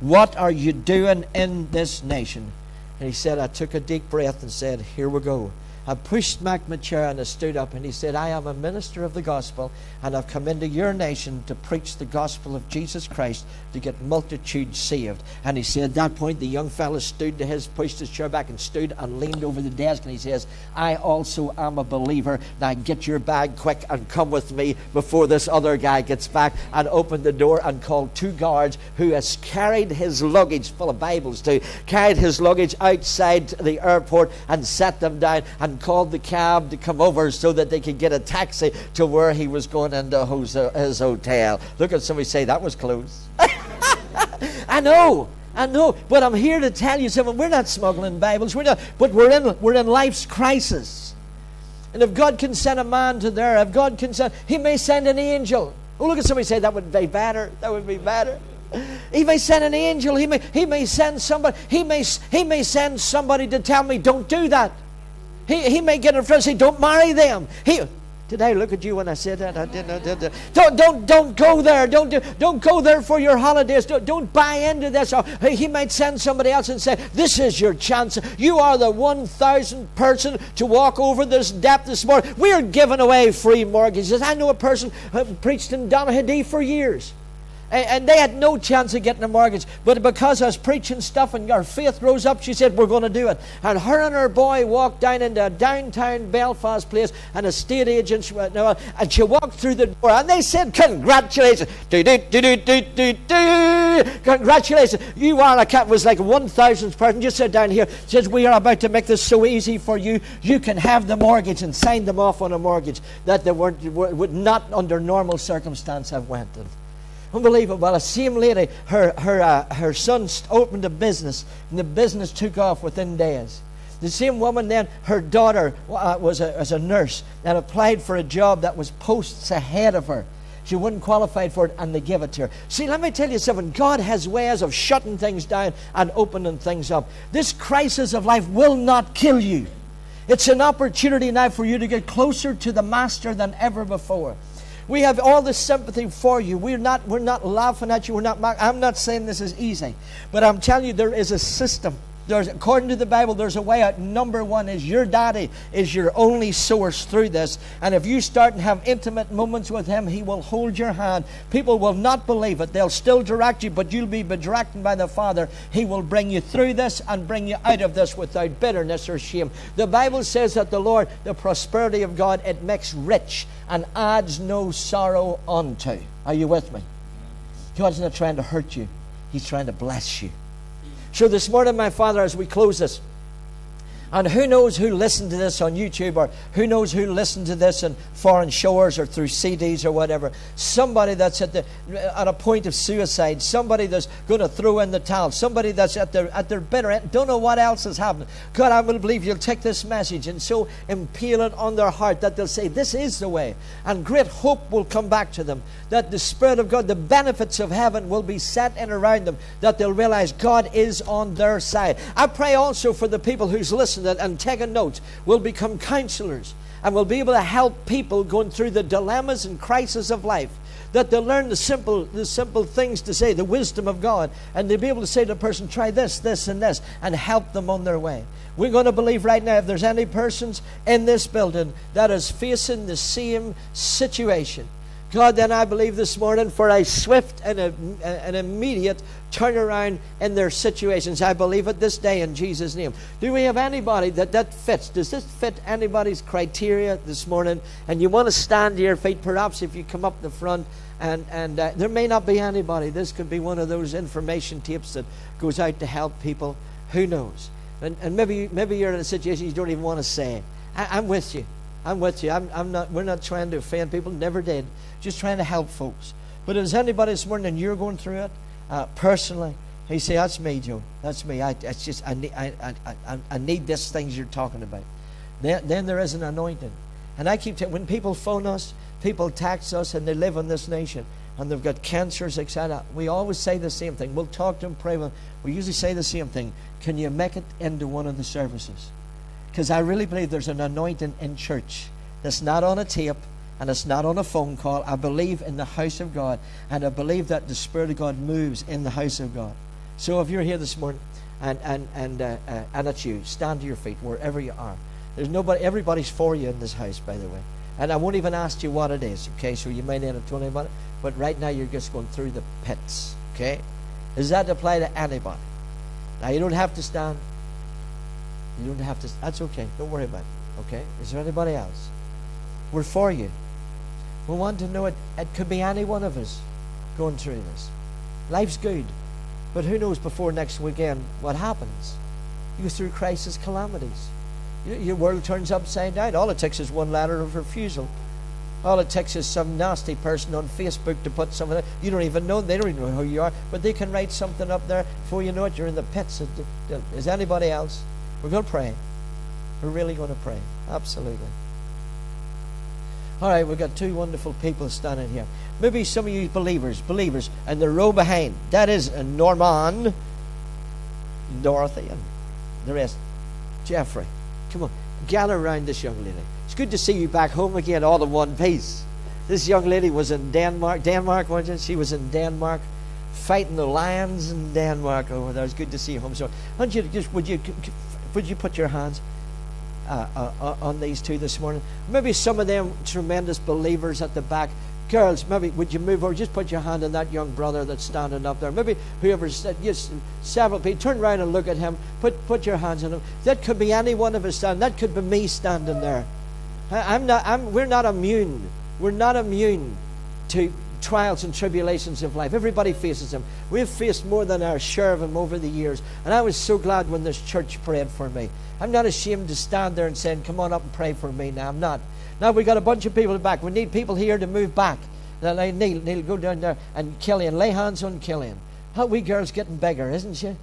what are you doing in this nation? And he said, I took a deep breath and said, Here we go. I pushed back my chair and I stood up and he said, I am a minister of the gospel and I've come into your nation to preach the gospel of Jesus Christ to get multitudes saved. And he said, at that point, the young fellow stood to his, pushed his chair back and stood and leaned over the desk and he says, I also am a believer. Now get your bag quick and come with me before this other guy gets back and opened the door and called two guards who has carried his luggage full of Bibles too, carried his luggage outside the airport and set them down and called the cab to come over so that they could get a taxi to where he was going into his hotel. Look at somebody say that was close. I know. I know, but I'm here to tell you something. We're not smuggling Bibles. We're not, but we're in we're in life's crisis. And if God can send a man to there, if God can send, He may send an angel. Oh, look at somebody say that would be better. That would be better. He may send an angel. He may he may send somebody. He may he may send somebody to tell me don't do that. He, he may get in front and say, Don't marry them. He, did I look at you when I said that? I didn't. I didn't. Don't, don't, don't go there. Don't, do, don't go there for your holidays. Don't, don't buy into this. Oh, or he might send somebody else and say, This is your chance. You are the 1,000th person to walk over this depth this morning. We're giving away free mortgages. I know a person who preached in Donaghadee for years. And they had no chance of getting a mortgage. But because I was preaching stuff and our faith rose up, she said, We're going to do it. And her and her boy walked down into a downtown Belfast place, and a state agent, and she walked through the door, and they said, Congratulations. Do, do, do, do, do, do, do. Congratulations. You are a cat, was like a 1,000th person. Just sit down here. Says, We are about to make this so easy for you. You can have the mortgage and sign them off on a mortgage that they were, would not, under normal circumstance, have went. Unbelievable. Well, a same lady, her, her, uh, her son opened a business, and the business took off within days. The same woman then, her daughter uh, was, a, was a nurse and applied for a job that was posts ahead of her. She wasn't qualified for it, and they gave it to her. See, let me tell you something. God has ways of shutting things down and opening things up. This crisis of life will not kill you. It's an opportunity now for you to get closer to the Master than ever before. We have all the sympathy for you. We're not, we're not laughing at you. We're not, I'm not saying this is easy. But I'm telling you, there is a system. There's, according to the Bible, there's a way out. Number one is your daddy is your only source through this. And if you start and have intimate moments with him, he will hold your hand. People will not believe it. They'll still direct you, but you'll be directed by the Father. He will bring you through this and bring you out of this without bitterness or shame. The Bible says that the Lord, the prosperity of God, it makes rich and adds no sorrow unto. Are you with me? God's not trying to hurt you, He's trying to bless you. So this morning, my Father, as we close this, And who knows who listened to this on YouTube or who knows who listened to this in foreign shores or through CDs or whatever. Somebody that's at, the, at a point of suicide. Somebody that's going to throw in the towel. Somebody that's at their, at their bitter end. Don't know what else is happening. God, I will believe you'll take this message and so impale it on their heart that they'll say, This is the way. And great hope will come back to them. That the Spirit of God, the benefits of heaven will be set in around them. That they'll realize God is on their side. I pray also for the people who's listening and taking notes will become counselors and will be able to help people going through the dilemmas and crises of life. That they'll learn the simple, the simple things to say, the wisdom of God, and they'll be able to say to a person, try this, this, and this, and help them on their way. We're going to believe right now if there's any persons in this building that is facing the same situation, God, then I believe this morning for a swift and a, an immediate turnaround in their situations. I believe it this day in Jesus' name. Do we have anybody that that fits? Does this fit anybody's criteria this morning? And you want to stand to your feet, perhaps if you come up the front. And, and uh, there may not be anybody. This could be one of those information tapes that goes out to help people. Who knows? And, and maybe, maybe you're in a situation you don't even want to say. I, I'm with you. I'm with you. I'm, I'm not, we're not trying to offend people. Never did. Just trying to help folks. But is anybody this morning and you're going through it uh, personally, he say, "That's me, Joe. That's me. I, it's just I need, I, I, I, need this things you're talking about." Then, then there is an anointing, and I keep telling when people phone us, people text us, and they live in this nation, and they've got cancers, etc. We always say the same thing. We'll talk to them, pray with them. We usually say the same thing. Can you make it into one of the services? Because I really believe there's an anointing in church that's not on a tape and it's not on a phone call. I believe in the house of God, and I believe that the Spirit of God moves in the house of God. So if you're here this morning and and and uh, uh, and it's you, stand to your feet wherever you are. There's nobody. Everybody's for you in this house, by the way. And I won't even ask you what it is. Okay, so you might not have told anybody, but right now you're just going through the pits. Okay, does that apply to anybody? Now you don't have to stand. You don't have to. That's okay. Don't worry about it. Okay. Is there anybody else? We're for you. We want to know it. It could be any one of us going through this. Life's good, but who knows before next weekend what happens? You go through crisis, calamities. Your world turns upside down. All it takes is one letter of refusal. All it takes is some nasty person on Facebook to put something. You don't even know. They don't even know who you are, but they can write something up there. Before you know it, you're in the pits. Is anybody else? We're going to pray. We're really going to pray. Absolutely. All right, we've got two wonderful people standing here. Maybe some of you believers, believers, and the row behind. That is Norman, Dorothy, and the rest. Jeffrey, come on, gather around this young lady. It's good to see you back home again, all in one piece. This young lady was in Denmark. Denmark, wasn't she? She was in Denmark, fighting the lions in Denmark over there. It's good to see you home. So, you just would you would you put your hands? uh, uh, uh, on these two this morning. Maybe some of them tremendous believers at the back. Girls, maybe would you move over? Just put your hand on that young brother that's standing up there. Maybe whoever said, yes, several people. Turn around and look at him. Put put your hands on him. That could be any one of us standing. That could be me standing there. I'm not. I'm, we're not immune. We're not immune to trials and tribulations of life. Everybody faces them. We've faced more than our share of them over the years. And I was so glad when this church prayed for me. I'm not ashamed to stand there and say, Come on up and pray for me now. I'm not. Now we've got a bunch of people back. We need people here to move back. Neil, Neil, go down there and Killian, lay hands on Killian. How we girl's getting bigger, isn't she?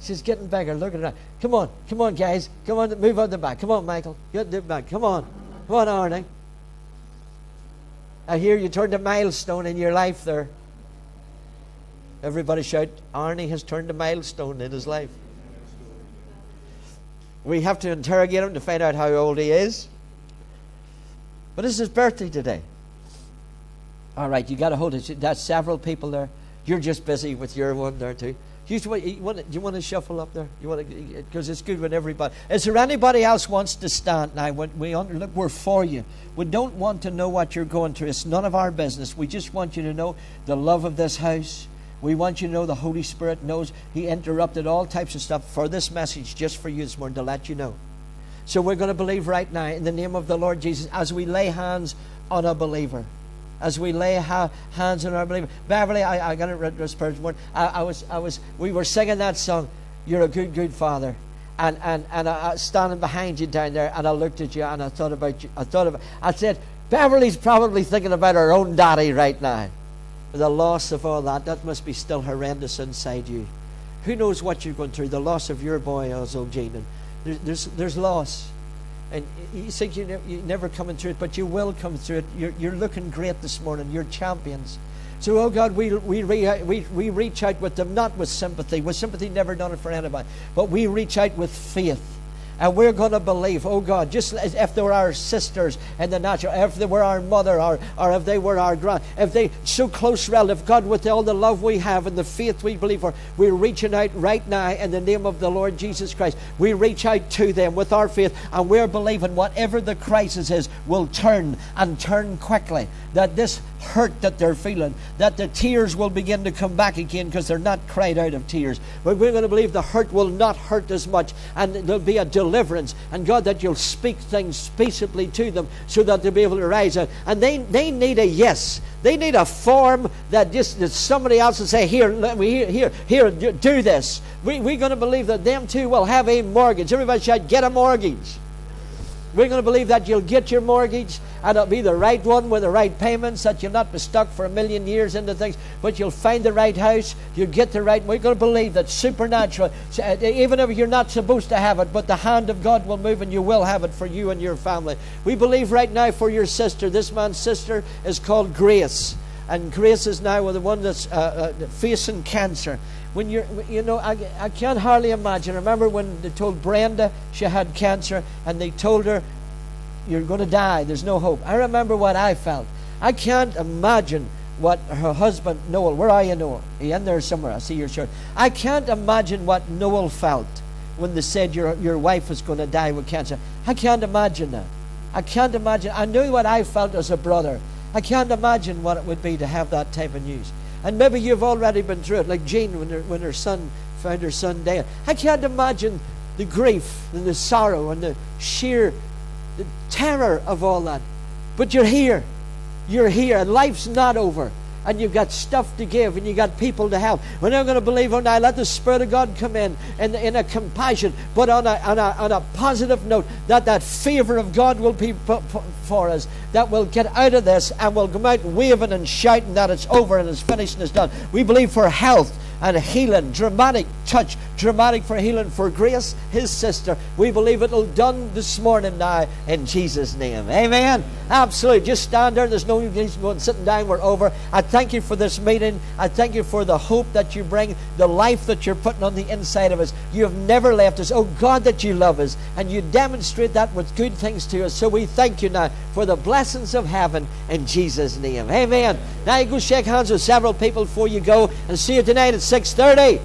She's getting bigger. Look at her. Come on, come on, guys. Come on, move out the back. Come on, Michael. Get the back. Come on. Come on, Arnie. I hear you turned a milestone in your life there. Everybody shout, Arnie has turned a milestone in his life. We have to interrogate him to find out how old he is. But it's his birthday today. All right, you got to hold it. That's several people there. You're just busy with your one there too. You, you, want, to, you want to shuffle up there? You want because it's good when everybody. Is there anybody else wants to stand now? We look, we're for you. We don't want to know what you're going through. It's none of our business. We just want you to know the love of this house. We want you to know the Holy Spirit knows He interrupted all types of stuff for this message, just for you this morning to let you know. So we're going to believe right now in the name of the Lord Jesus as we lay hands on a believer. As we lay ha- hands on our believer. Beverly, I, I got it read this morning. I, I was, I was, we were singing that song, You're a Good, Good Father. and, and, and I, standing behind you down there, and I looked at you and I thought about you. I thought about. I said, Beverly's probably thinking about her own daddy right now. The loss of all that, that must be still horrendous inside you. Who knows what you're going through? The loss of your boy, also, Gene. And there's, there's, there's loss. And you think you ne- you're never coming through it, but you will come through it. You're, you're looking great this morning. You're champions. So, oh God, we, we, re, we, we reach out with them, not with sympathy. With sympathy, never done it for anybody. But we reach out with faith. And we're going to believe, oh God, just as if they were our sisters in the natural, if they were our mother, or, or if they were our grand, if they so close relative, God, with all the love we have and the faith we believe for, we're reaching out right now in the name of the Lord Jesus Christ. We reach out to them with our faith, and we're believing whatever the crisis is will turn and turn quickly. That this hurt that they're feeling, that the tears will begin to come back again because they're not cried out of tears. But we're going to believe the hurt will not hurt as much, and there'll be a deliverance. And God, that you'll speak things peaceably to them so that they'll be able to rise up. And they, they need a yes. They need a form that just that somebody else will say, Here, let me here, here, here, do this. We, we're going to believe that them too will have a mortgage. Everybody should get a mortgage. We're going to believe that you'll get your mortgage and it'll be the right one with the right payments, that you'll not be stuck for a million years into things, but you'll find the right house, you'll get the right. We're going to believe that supernatural, uh, even if you're not supposed to have it, but the hand of God will move and you will have it for you and your family. We believe right now for your sister. This man's sister is called Grace. And Grace is now the one that's uh, uh, facing cancer when you're, you know, I, I can't hardly imagine. Remember when they told Brenda she had cancer and they told her, you're going to die, there's no hope. I remember what I felt. I can't imagine what her husband, Noel, where are you, Noel? Are you in there somewhere? I see your shirt. I can't imagine what Noel felt when they said your, your wife was going to die with cancer. I can't imagine that. I can't imagine. I knew what I felt as a brother. I can't imagine what it would be to have that type of news. And maybe you've already been through it, like Jean when her, when her son found her son dead. I can't imagine the grief and the sorrow and the sheer the terror of all that. But you're here. You're here, and life's not over and you've got stuff to give and you've got people to help. We're not going to believe on that. Let the Spirit of God come in in, in a compassion, but on a, on, a, on a positive note that that favor of God will be for us, that we'll get out of this and we'll come out waving and shouting that it's over and it's finished and it's done. We believe for health and healing, dramatic touch, dramatic for healing for Grace, his sister. We believe it'll done this morning now in Jesus' name. Amen. Absolutely. Just stand there. There's no reason going sitting down. We're over. I thank you for this meeting. I thank you for the hope that you bring, the life that you're putting on the inside of us. You have never left us. Oh God, that you love us, and you demonstrate that with good things to us. So we thank you now for the blessings of heaven in Jesus' name. Amen. Now you go shake hands with several people before you go, and see you tonight 6.30